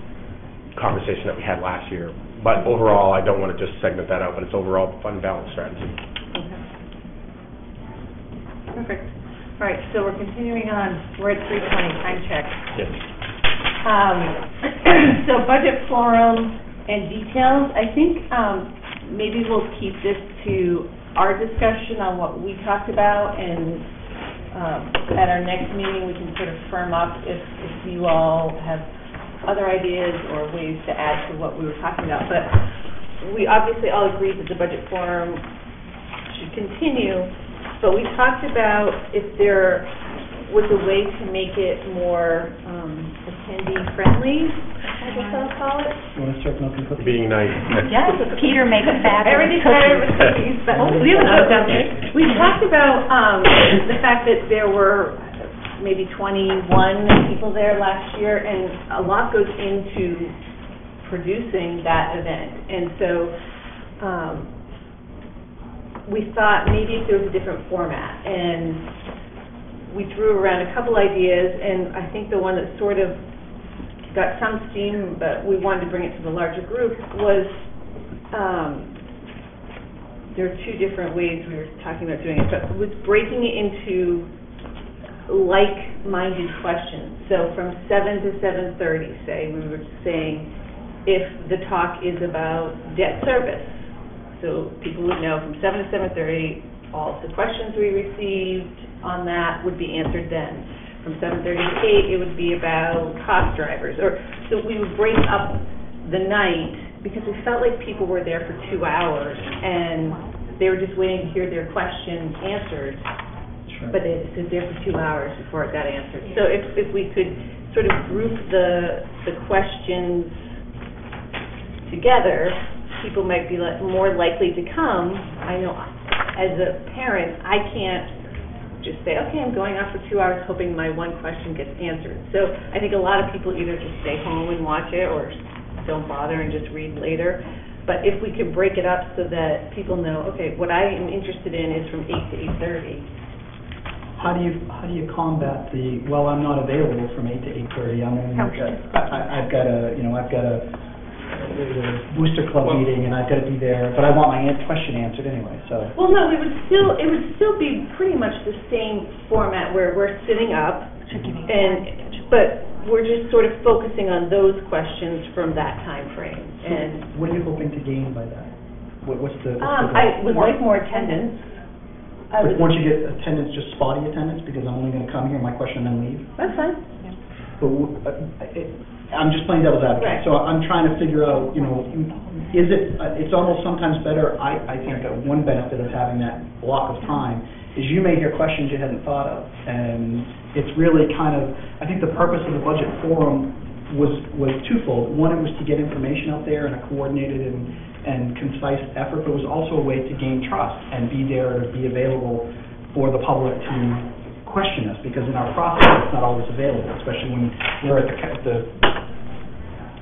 conversation that we had last year. But overall, I don't want to just segment that out, but it's overall fund balance strategy. Perfect. All right, so we're continuing on, we're at three twenty, time check. Yes. Um, <clears throat> so budget forum and details, I think, um, maybe we'll keep this to our discussion on what we talked about, and, um, at our next meeting, we can sort of firm up if, if you all have other ideas or ways to add to what we were talking about. But we obviously all agreed that the budget forum should continue, but we talked about if there was a way to make it more um, attendee-friendly, I guess I'll call it. You want to start milking cookies? Being nice. Yes, Peter makes fabulous Everything started with cookies. cookies, but We have enough down there. We talked about um, the fact that there were maybe 21 people there last year, and a lot goes into producing that event. And so um, we thought maybe if there was a different format, and we threw around a couple ideas, and I think the one that sort of got some steam, but we wanted to bring it to the larger group, was, um, there are two different ways we were talking about doing it, but was breaking it into like-minded questions. So from seven to seven-thirty, say, we were saying, if the talk is about debt service, so people would know from seven to seven-thirty, all of the questions we received on that would be answered then. From seven-thirty to eight, it would be about cost drivers, or, so we would break up the night, because we felt like people were there for two hours, and they were just waiting to hear their questions answered, but they had to sit there for two hours before it got answered. So if, if we could sort of group the, the questions together, people might be li- more likely to come. I know, as a parent, I can't just say, okay, I'm going out for two hours hoping my one question gets answered. So I think a lot of people either just stay home and watch it, or don't bother and just read later. But if we could break it up so that people know, okay, what I am interested in is from eight to eight-thirty, How do you, how do you combat the, well, I'm not available from eight to eight-thirty, I'm only, I, I- I've got a, you know, I've got a a booster club meeting, and I've got to be there, but I want my an- question answered anyway, so. Well, no, it would still, it would still be pretty much the same format where we're sitting up and, but we're just sort of focusing on those questions from that time frame. And, What are you hoping to gain by that? What, what's the? what's the um, goal? I would like more attendance. I But would, once you get attendance, just spotty attendance, because I'm only gonna come here, my question, and then leave? that's fine. But, w- uh, it- I'm just playing devil's Right. advocate. So I'm trying to figure out, you know, is it, uh, it's almost sometimes better, I, I think that one benefit of having that block of time is you may hear questions you hadn't thought of. And it's really kind of, I think the purpose of the budget forum was, was twofold. One, it was to get information out there in a coordinated and, and concise effort, but it was also a way to gain trust and be there to be available for the public to question us, because in our process, it's not always available, especially when we're at the, ca- the,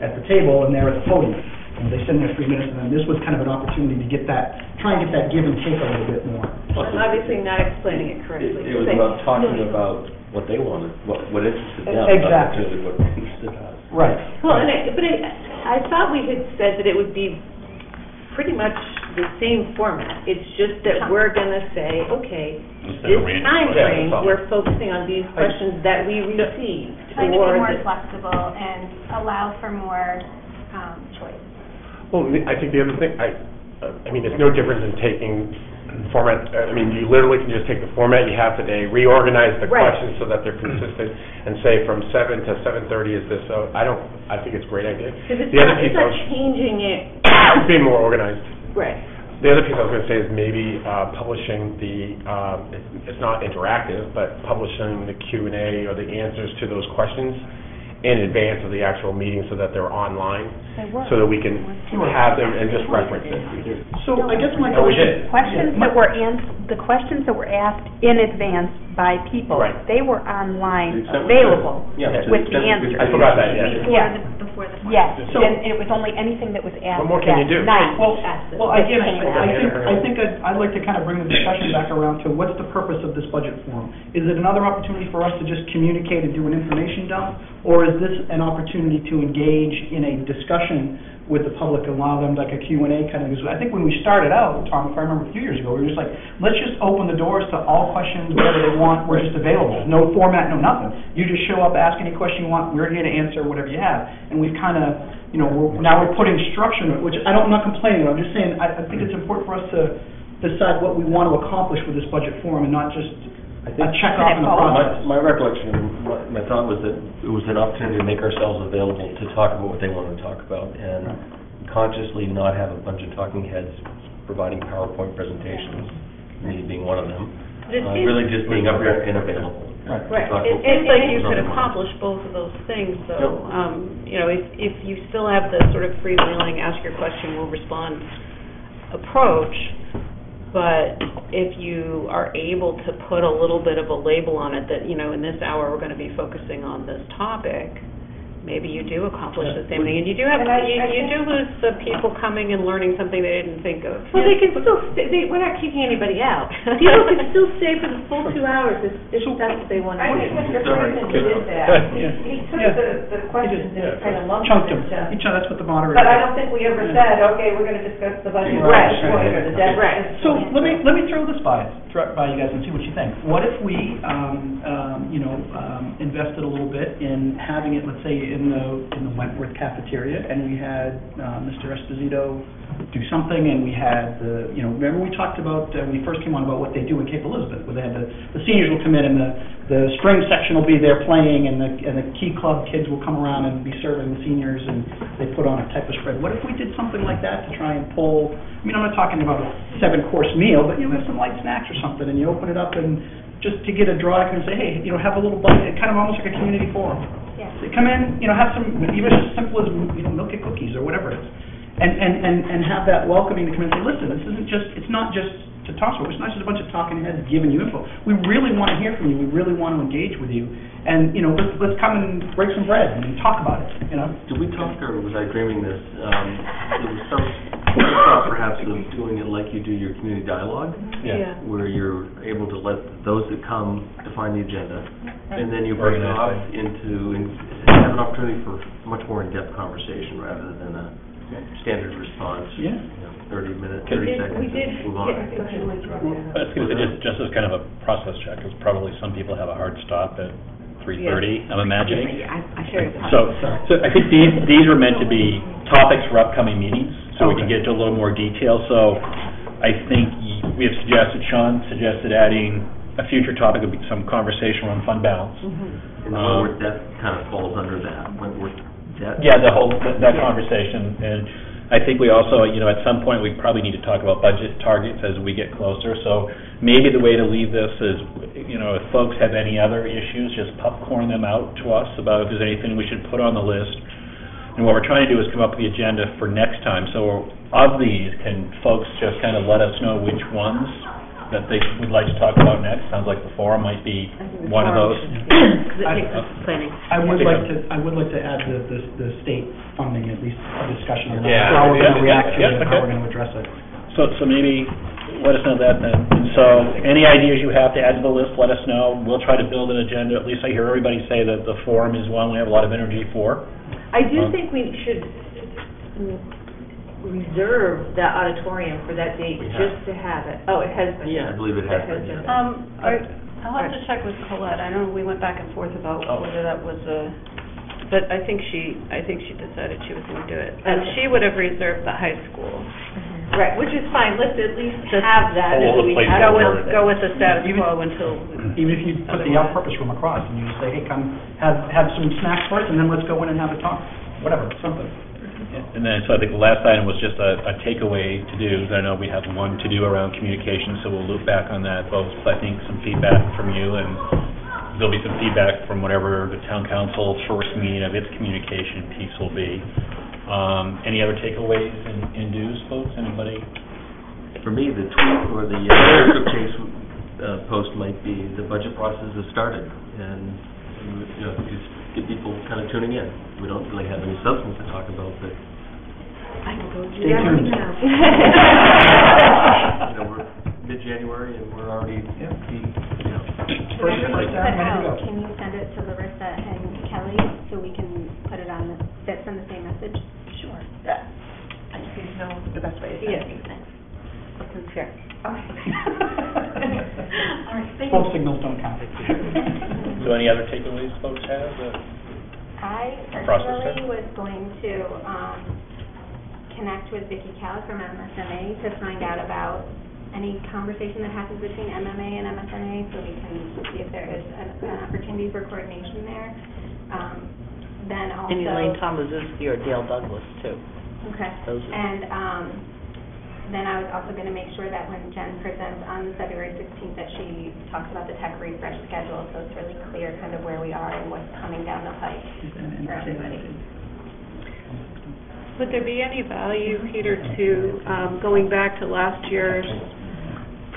at the table and they're at the podium. And they send their three minutes, and then this was kind of an opportunity to get that, try and get that give and take a little bit more. I'm obviously not explaining it It correctly. it was Say- about talking about what they wanted, what, what interested them, not Exactly. necessarily what interested us. Right. Well, and I, but I, I thought we had said that it would be pretty much the same format. It's just that we're gonna say, okay, Instead this of random time questions. frame, we're focusing on these questions that we received. Trying to be or more that- flexible and allow for more, um, choice. Well, I think the other thing, I, uh, I mean, there's no difference in taking format, uh, I mean, you literally can just take the format you have today, reorganize the Right. questions so that they're consistent, and say from seven to seven-thirty is this, so I don't, I think it's a great idea. Because it's The other not, it's piece I not was- changing it, Being more organized. right. The other piece I was gonna say is maybe uh, publishing the, um, it's- it's not interactive, but publishing the Q and A or the answers to those questions in advance of the actual meeting so that they're online, so that we can have them and just reference it. So I guess my Oh, we question. did. Questions Yeah, that were ans, the questions that were asked in advance by people, Right. they were online, To the extent we could. available Yeah, to the with the extent we answers. I forgot that, yeah. Before Yeah. the, before the. Yes, So- and it was only anything that was asked What more can you that do? night. Well, well, that again, came I I out. think, I think I'd I'd like to kind of bring the discussion back around to what's the purpose of this budget forum? Is it another opportunity for us to just communicate and do an information dump? Or is this an opportunity to engage in a discussion with the public, and allow them like a Q and A kind of, because I think when we started out, Tom, if I remember a few years ago, we were just like, let's just open the doors to all questions, whatever they want, we're just available. No format, no nothing. You just show up, ask any question you want, we're here to answer whatever you have. And we've kind of, you know, we're, now we're putting structure which I don't, I'm not complaining, I'm just saying, I, I think it's important for us to decide what we want to accomplish with this budget forum and not just I a think check off in the process. My, my recollection, my, my thought was that it was an opportunity to make ourselves available to talk about what they wanted to talk about, and consciously not have a bunch of talking heads providing PowerPoint presentations, me being one of them, it uh, seems- really just being up here and available. Right. to Right. It- Seems like you could accomplish both of those things, though. Um, you know, if, if you still have the sort of freewheeling, ask your question, we'll respond approach, but if you are able to put a little bit of a label on it that, you know, in this hour, we're gonna be focusing on this topic, maybe you do accomplish the same thing. And you do have, And I- you, I you think- do lose the people coming and learning something they didn't think of. Well, they can still, stay- they, we're not kicking anybody out. People can still stay for the full two hours if, if that's what they want to I do. think Mr. Sorry. Friedman did that. He Yeah. he took Yeah. the, the questions and kind of lumped Chunked them them, into. each, that's what the moderator. But I don't think we ever said, okay, we're gonna discuss the budget at Right. this point, or the debt. Right. So let me, let me throw this by, throw it by you guys and see what you think. What if we, um, um, you know, um, invested a little bit in having it, let's say, in the, in the Wentworth cafeteria, and we had, uh, Mr. Esposito do something, and we had the, you know, remember we talked about, uh, when we first came on about what they do in Cape Elizabeth, where they had the, the seniors will come in, and the, the string section will be there playing, and the, and the Key Club kids will come around and be serving the seniors, and they put on a type of spread. What if we did something like that to try and pull, I mean, I'm not talking about a seven-course meal, but you have some light snacks or something, and you open it up and just to get a draw, and say, hey, you know, have a little bite, kind of almost like a community forum. Yeah. They come in, you know, have some, even as simple as, you know, milk and cookies or whatever it is. And, and, and, and have that welcoming to come in and say, listen, this isn't just, it's not just to talk to, it's not just a bunch of talking heads giving you info. We really want to hear from you, we really want to engage with you. And, you know, let's, let's come and break some bread and talk about it, you know? Did we talk, or was I dreaming this? Um, there was some, some thought perhaps of doing it like you do your community dialogue, Yeah. where you're able to let those that come define the agenda, and then you break it off Organize into, and have an opportunity for much more in-depth conversation rather than a standard response. Yeah. you know, Thirty minutes, Can- thirty seconds, we did and move on. get- Go ahead, Liz. I was gonna say, just, just as kind of a process check, because probably some people have a hard stop at three thirty, I'm imagining. So, so I think these, these were meant to be topics for upcoming meetings, so we can get into a little more detail. So I think y- we have suggested, Shawn suggested adding a future topic would be some conversation around fund balance. Mm-hmm. And the Wentworth debt kind of falls under that, Wentworth debt. Yeah, the whole, that that conversation, and I think we also, you know, at some point, we probably need to talk about budget targets as we get closer, so maybe the way to leave this is, you know, if folks have any other issues, just popcorn them out to us about if there's anything we should put on the list. And what we're trying to do is come up with the agenda for next time, so of these, can folks just kind of let us know which ones that they would like to talk about next? Sounds like the forum might be one of those. Because it <clears throat> I- takes us planning. I would like to, I would like to add the, the, the state funding, at least a discussion on that, Yeah. how we're gonna react to it, and how we're gonna address it. So, so maybe let us know that then. And so, any ideas you have to add to the list, let us know. We'll try to build an agenda. At least I hear everybody say that the forum is one we have a lot of energy for. I do Um, think we should reserve that auditorium for that date, We have. just to have it. Oh, it has been. Yeah, I believe it has It has been, been. yeah. Um, I- I'll have to check with Colette, I know we went back and forth about Oh. whether that was a, but I think she, I think she decided she was gonna do it. And Okay. she would have reserved the high school. Right, which is fine, let's at least Just have that. hold so the we place have Go it. forward. with, go with the status Even- quo until, Even if you put the all-purpose room across, and you say, hey, come, have, have some snacks first, and then let's go in and have a talk, whatever, something. And then, so I think the last item was just a, a takeaway to do. I know we have one to do around communication, so we'll loop back on that. Both, I think, some feedback from you, and there'll be some feedback from whatever the town council first meeting of its communication piece will be. Um, any other takeaways and, and folks? Anybody? For me, the tweet or the uh, showcase uh, post might be, the budget process has started, and, you know, just get people kind of tuning in. We don't really have any substance to talk about, but, I can go do Stay that right tuned. now. <laughs> you know, we're mid-January and we're already, Yeah. you know, First, first you down, put ready to go. can you send it to Larissa and Kelly so we can put it on the, that's on the same message? Sure. I just need to know the best way to Yeah. send these things. Sure. All right, thank Smoke signals don't count. <laughs> So any other takeaways folks have? Uh, I Process personally was going to, um, connect with Vicki Cal from MSMA to find out about any conversation that happens between MMA and MSMA, so we can see if there is an, an opportunity for coordination there. Um, then also. And Elaine Tomaszewski or Dale Douglas, too. Okay. Those are- And, um, then I was also gonna make sure that when Jen presents on February sixteenth, that she talks about the tech refresh schedule, so it's really clear kind of where we are and what's coming down the pike for everybody. would there be any value, Peter, to, um, going back to last year's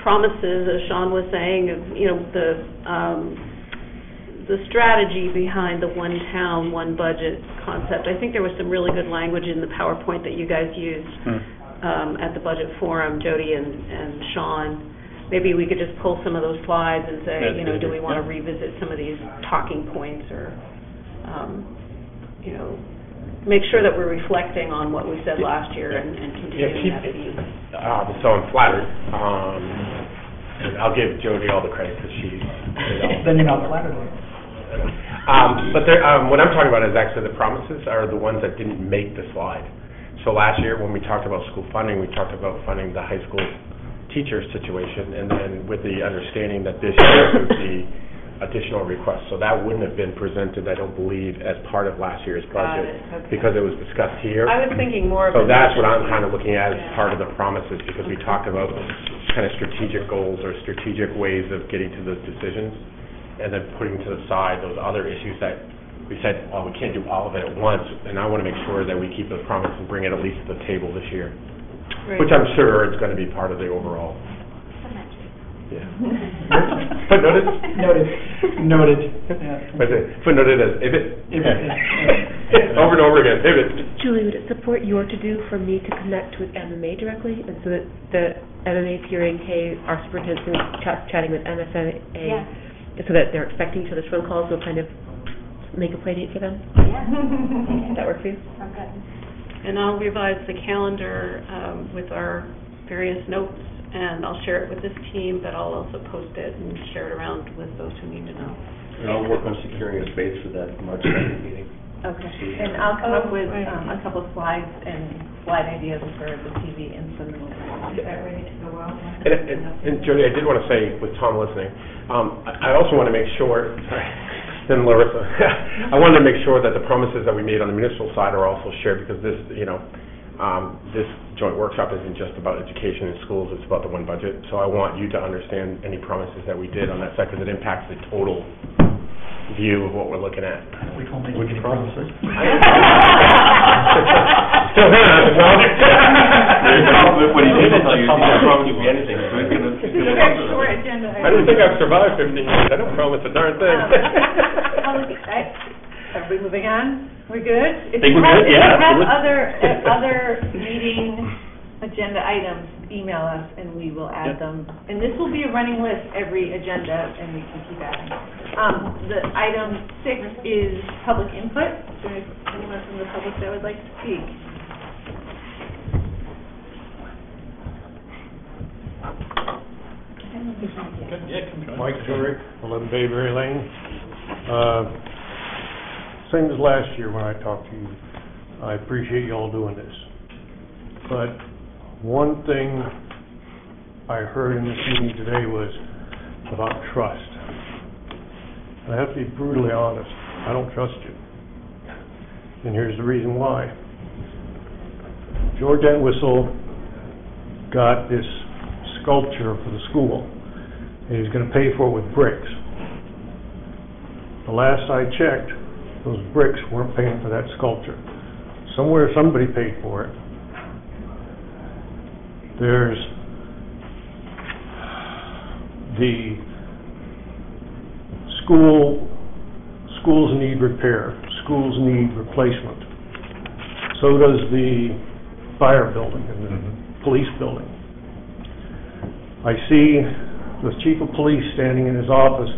promises, as Shawn was saying, of, you know, the, um, the strategy behind the one town, one budget concept. I think there was some really good language in the PowerPoint that you guys used um, at the budget forum, Jody and and Shawn. Maybe we could just pull some of those slides and say, That's you know, good. do we want to Yeah. revisit some of these talking points or, um, you know, make sure that we're reflecting on what we said last year and and continuing keep that it- theme. Um, so I'm flattered. Um, and I'll give Jody all the credit because she did all Then you're not flattered. Um, but there, um, what I'm talking about is actually the promises are the ones that didn't make the slide. So last year, when we talked about school funding, we talked about funding the high school teacher situation, and then with the understanding that this year would be additional requests. So that wouldn't have been presented, I don't believe, as part of last year's Got budget, it, okay. because it was discussed here. I was thinking more of. So a- that's what I'm kind of looking at as part of the promises, because we talked about kind of strategic goals or strategic ways of getting to those decisions, and then putting to the side those other issues that we said, well, we can't do all of it at once, and I want to make sure that we keep those promises and bring it at least to the table this year, Right. which I'm sure is going to be part of the overall, yeah. <laughs> Footnoted? Noted, noted. Yeah. But it- footnoted as if it, If it- over and over again, if it. Julie, would it support your to-do for me to connect with MMA directly? And so that the MMA is hearing, hey, our superintendent's chat- chatting with MSMA? Yeah. So that they're expecting each other's phone calls, we'll kind of make a play date for them? Yeah. Does <laughs> that work for you? Sounds good. And I'll revise the calendar um, with our various notes, and I'll share it with this team, but I'll also post it and share it around with those who need to know. and I'll work on securing a space for that March second meeting. Okay, and I'll come up with Oh, um, a couple of slides and slide ideas for the TV and some. Is that ready to go out? And, and, and Jody, I did want to say, with Tom listening, um, I I also want to make sure, sorry, then Larissa, <laughs> I wanted to make sure that the promises that we made on the municipal side are also shared, because this, you know, um, this joint workshop isn't just about education in schools, it's about the one budget. So I want you to understand any promises that we did on that side, because it impacts the total view of what we're looking at. We told them Which to promises? promises. <laughs> <laughs> Still hanging on, well. What he didn't tell you, is he didn't promise you anything, so he's gonna This is a very short agenda. I don't think I've survived fifteen years, I don't promise a darn thing. I- Are we moving on? We're good? If Think you we're have- good, yeah, If you have other, uh, other meeting agenda items, email us and we will add them. And this will be a running list every agenda and we can keep adding. Um, the item six is public input. Is there anyone from the public that would like to speak? Good, yeah, come join us. Mike Zurich, 11 Bayberry Lane. Uh, Same as last year when I talked to you, I appreciate you all doing this. But one thing I heard in this meeting today was about trust. And I have to be brutally honest, I don't trust you. And here's the reason why. George Entwistle got this sculpture for the school, and he's gonna pay for it with bricks. The last I checked, those bricks weren't paying for that sculpture. Somewhere, somebody paid for it. There's the school, schools need repair, schools need replacement. So does the fire building and the mm-hmm. police building. I see the chief of police standing in his office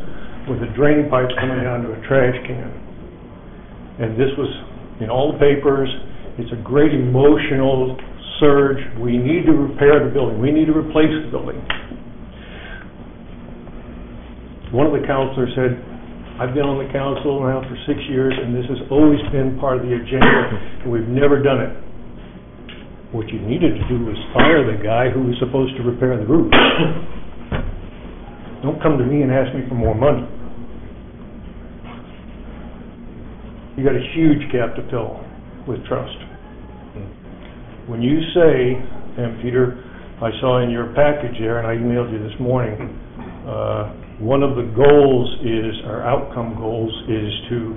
with a drain pipe coming down to a trash can. And this was in all the papers, it's a great emotional surge, we need to repair the building, we need to replace the building. One of the counselors said, I've been on the council now for six years, and this has always been part of the agenda, and we've never done it. What you needed to do was fire the guy who was supposed to repair the roof. Don't come to me and ask me for more money. You got a huge gap to fill with trust. When you say, and Peter, I saw in your package there, and I emailed you this morning, uh, one of the goals is, our outcome goals, is to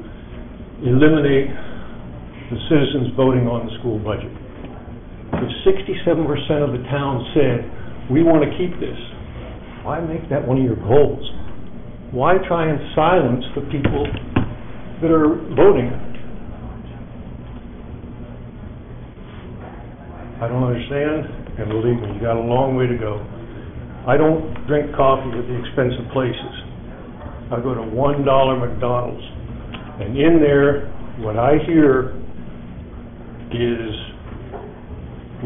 eliminate the citizens voting on the school budget. If sixty-seven percent of the town said, we want to keep this, why make that one of your goals? Why try and silence the people that are voting? I don't understand, and believe me, you got a long way to go. I don't drink coffee at the expensive places. I go to one dollar McDonald's, and in there, what I hear is,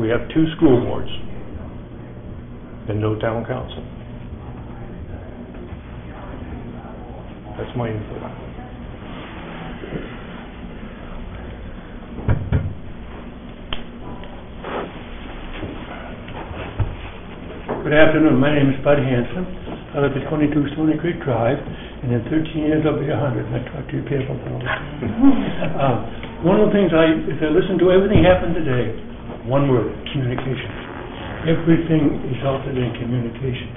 we have two school boards and no town council. That's my input. Good afternoon, my name is Bud Hanson. I live at 22 Stony Creek Drive, and in 13 years I'll be 100, and I talk to you people all the time. Um, One of the things I, if I listen to everything happened today, one word, communication. Everything resulted in communications.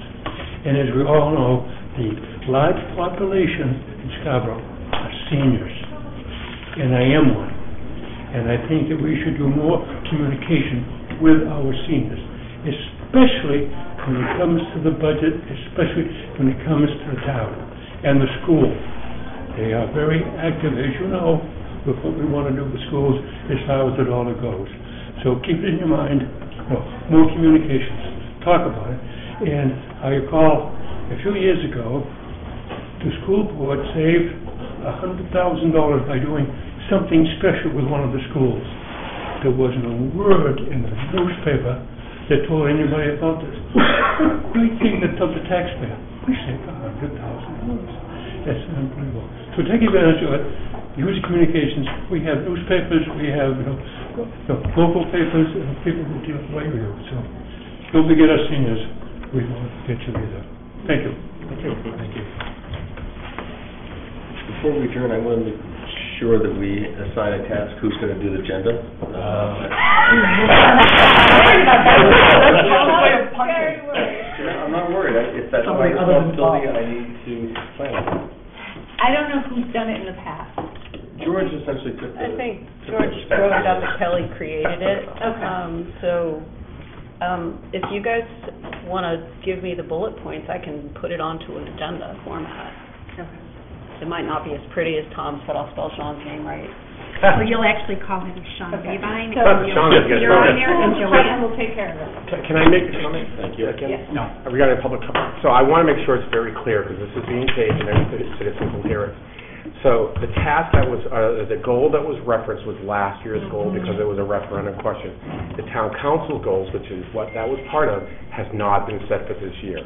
And as we all know, the large population in Scarborough are seniors, and I am one. And I think that we should do more communication with our seniors, especially when it comes to the budget, especially when it comes to the town and the school. They are very active, as you know, with what we want to do with schools as far as it all goes. So keep it in your mind, more communications, talk about it. And I recall a few years ago, the school board saved a hundred thousand dollars by doing something special with one of the schools. There wasn't a word in the newspaper that told anybody about this. Great thing that told the taxpayer. We saved a hundred thousand dollars. That's unbelievable. So take advantage of it. Use communications. We have newspapers, we have, you know, the local papers, and people who deal with you. So don't forget us seniors. We want to get you either. Thank you. Thank you. Thank you. Before we adjourn, I want to make sure that we assign a task, who's going to do the agenda. I'm not worried, I- if that's my Somebody other than responsibility, I need to plan. I don't know who's done it in the past. George essentially took the... I think took the George wrote it up responsibility. that Kelly created it. Okay. Um, so Um, if you guys wanna give me the bullet points, I can put it onto an agenda format. It might not be as pretty as Tom's, but I'll spell Shawn's name right. Or you'll actually call him Shawn Okay. Sabine. So- and Shawn you'll- is good. You're on there And and Joanne. will take care of it. Can can I make a comment? Thank you. Yes. No. Regarding public comment, so I want to make sure it's very clear, because this is being taped and every citizen will hear it. So the task that was, uh, the goal that was referenced was last year's goal because it was a referendum question. The town council goals, which is what that was part of, has not been set for this year.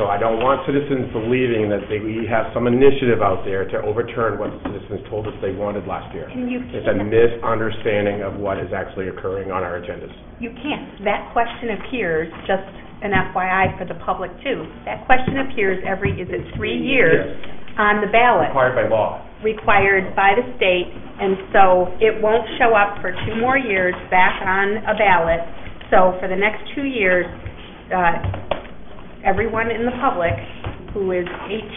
So I don't want citizens believing that they, we have some initiative out there to overturn what the citizens told us they wanted last year. And you It's a misunderstanding of what is actually occurring on our agendas. you can't. That question appears, just an FYI for the public too, that question appears every, is it three years on the ballot? Required by law. Required by the state, and so it won't show up for two more years back on a ballot. So for the next two years, uh, everyone in the public who is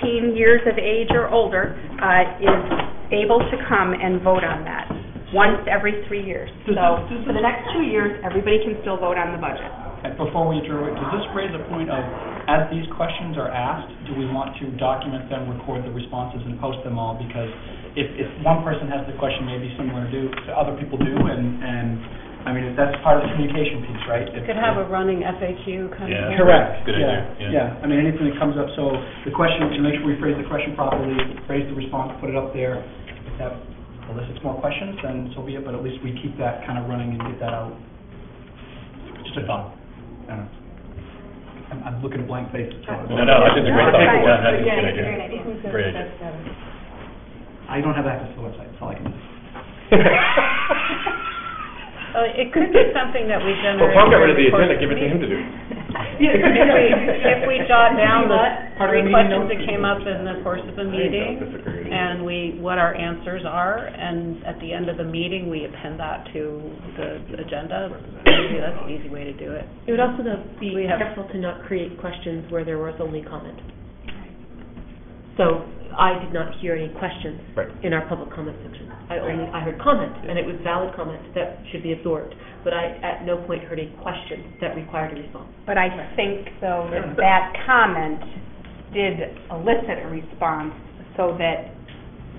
18 years of age or older uh, is able to come and vote on that, once every three years. So for the next two years, everybody can still vote on the budget. And before we adjourn, does this raise a point of, as these questions are asked, do we want to document them, record the responses, and post them all? Because if, if one person has the question maybe similar to, to other people do, and, and, I mean, if that's part of the communication piece, right? You could have a running FAQ kind of Yeah. thing. Correct, Good yeah, idea, yeah. yeah. I mean, anything that comes up, so the question, to make sure we phrase the question properly, phrase the response, put it up there. If that elicits more questions, then so be it, but at least we keep that kind of running and get that out. Just a thought. I don't know. I'm, I'm looking at blank faces, so. No, no, I think it's a great No, thing. it's Yeah, fine. I think it's a good idea. great idea. Great idea. I don't have access to the website, that's all I can do. <laughs> Uh, it could be something that we generate. Well, Tom got rid of the during agenda, give it to him to do. If we, if we jot <laughs> down the Part of three meeting questions notes. that came up in the course of the meeting, and we, what our answers are, and at the end of the meeting, we append that to the agenda, maybe that's an easy way to do it. It would also though be We have- careful to not create questions where there was only comment. So I did not hear any questions Right. in our public comment section. I only, I heard comment, and it was valid comment that should be absorbed, but I at no point heard a question that required a response. But I think, though, that that comment did elicit a response so that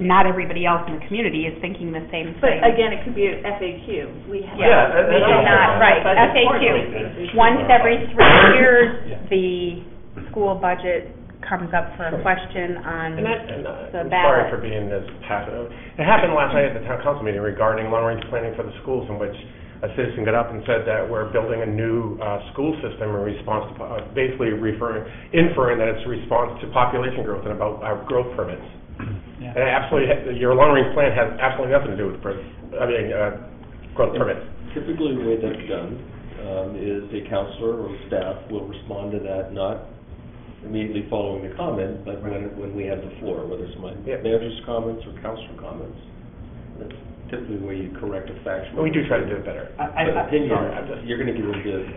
not everybody else in the community is thinking the same thing. But again, it could be an FAQ. We have. Yeah, that- we that's did not, all. right, That's FAQ. Once every three years, the school budget comes up for a question on And that, and uh, the I'm sorry ballot. for being this passive. It happened last night at the town council meeting regarding long-range planning for the schools, in which a citizen got up and said that we're building a new uh, school system in response to, uh, basically referring, inferring that it's a response to population growth and about our growth permits. Yeah. And absolutely, your long-range plan has absolutely nothing to do with, per- I mean, uh, growth permits. Typically, the way that's done um, is a counselor or staff will respond to that, not immediately following the comment, but when, when we have the floor, whether it's my Yeah. manager's comments or counselor comments. That's typically the way you correct a factual. But we do try to do it better. I, I, But I- opinion, sorry, I'm just- you're gonna get into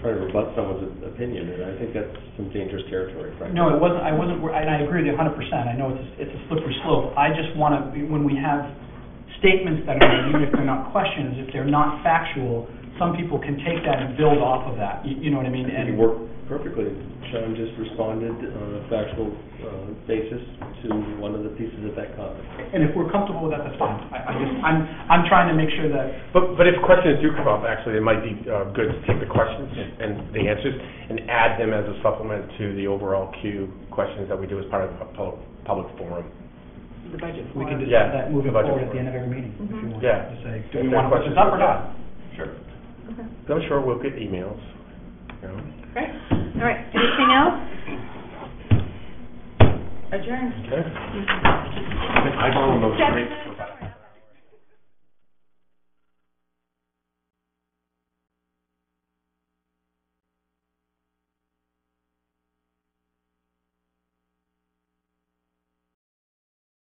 trying to rebut someone's opinion, and I think that's some dangerous territory, frankly. No, it wasn't, I wasn't, and I agree with you hundred percent, I know it's, a- it's a slippery slope. I just wanna, when we have statements that are, made, even if they're not questions, if they're not factual, some people can take that and build off of that, you, you know what I mean? I And it worked perfectly. Shawn just responded on a factual uh, basis to one of the pieces of that comment. And if we're comfortable with that, that's fine. I, I just, I'm, I'm trying to make sure that, But, but if questions do come up, actually, it might be uh, good to take the questions and the answers and add them as a supplement to the overall queue questions that we do as part of the pub- public forum. The budget we can forum. just Yeah, have that moving the budget forward at the end of every meeting, if you want. Yeah. To say, do we there want are to put questions, this up or yeah. not? Sure. I'm sure we'll get emails, you know. Great. All right, anything else? Adjourned. Okay. Those great for about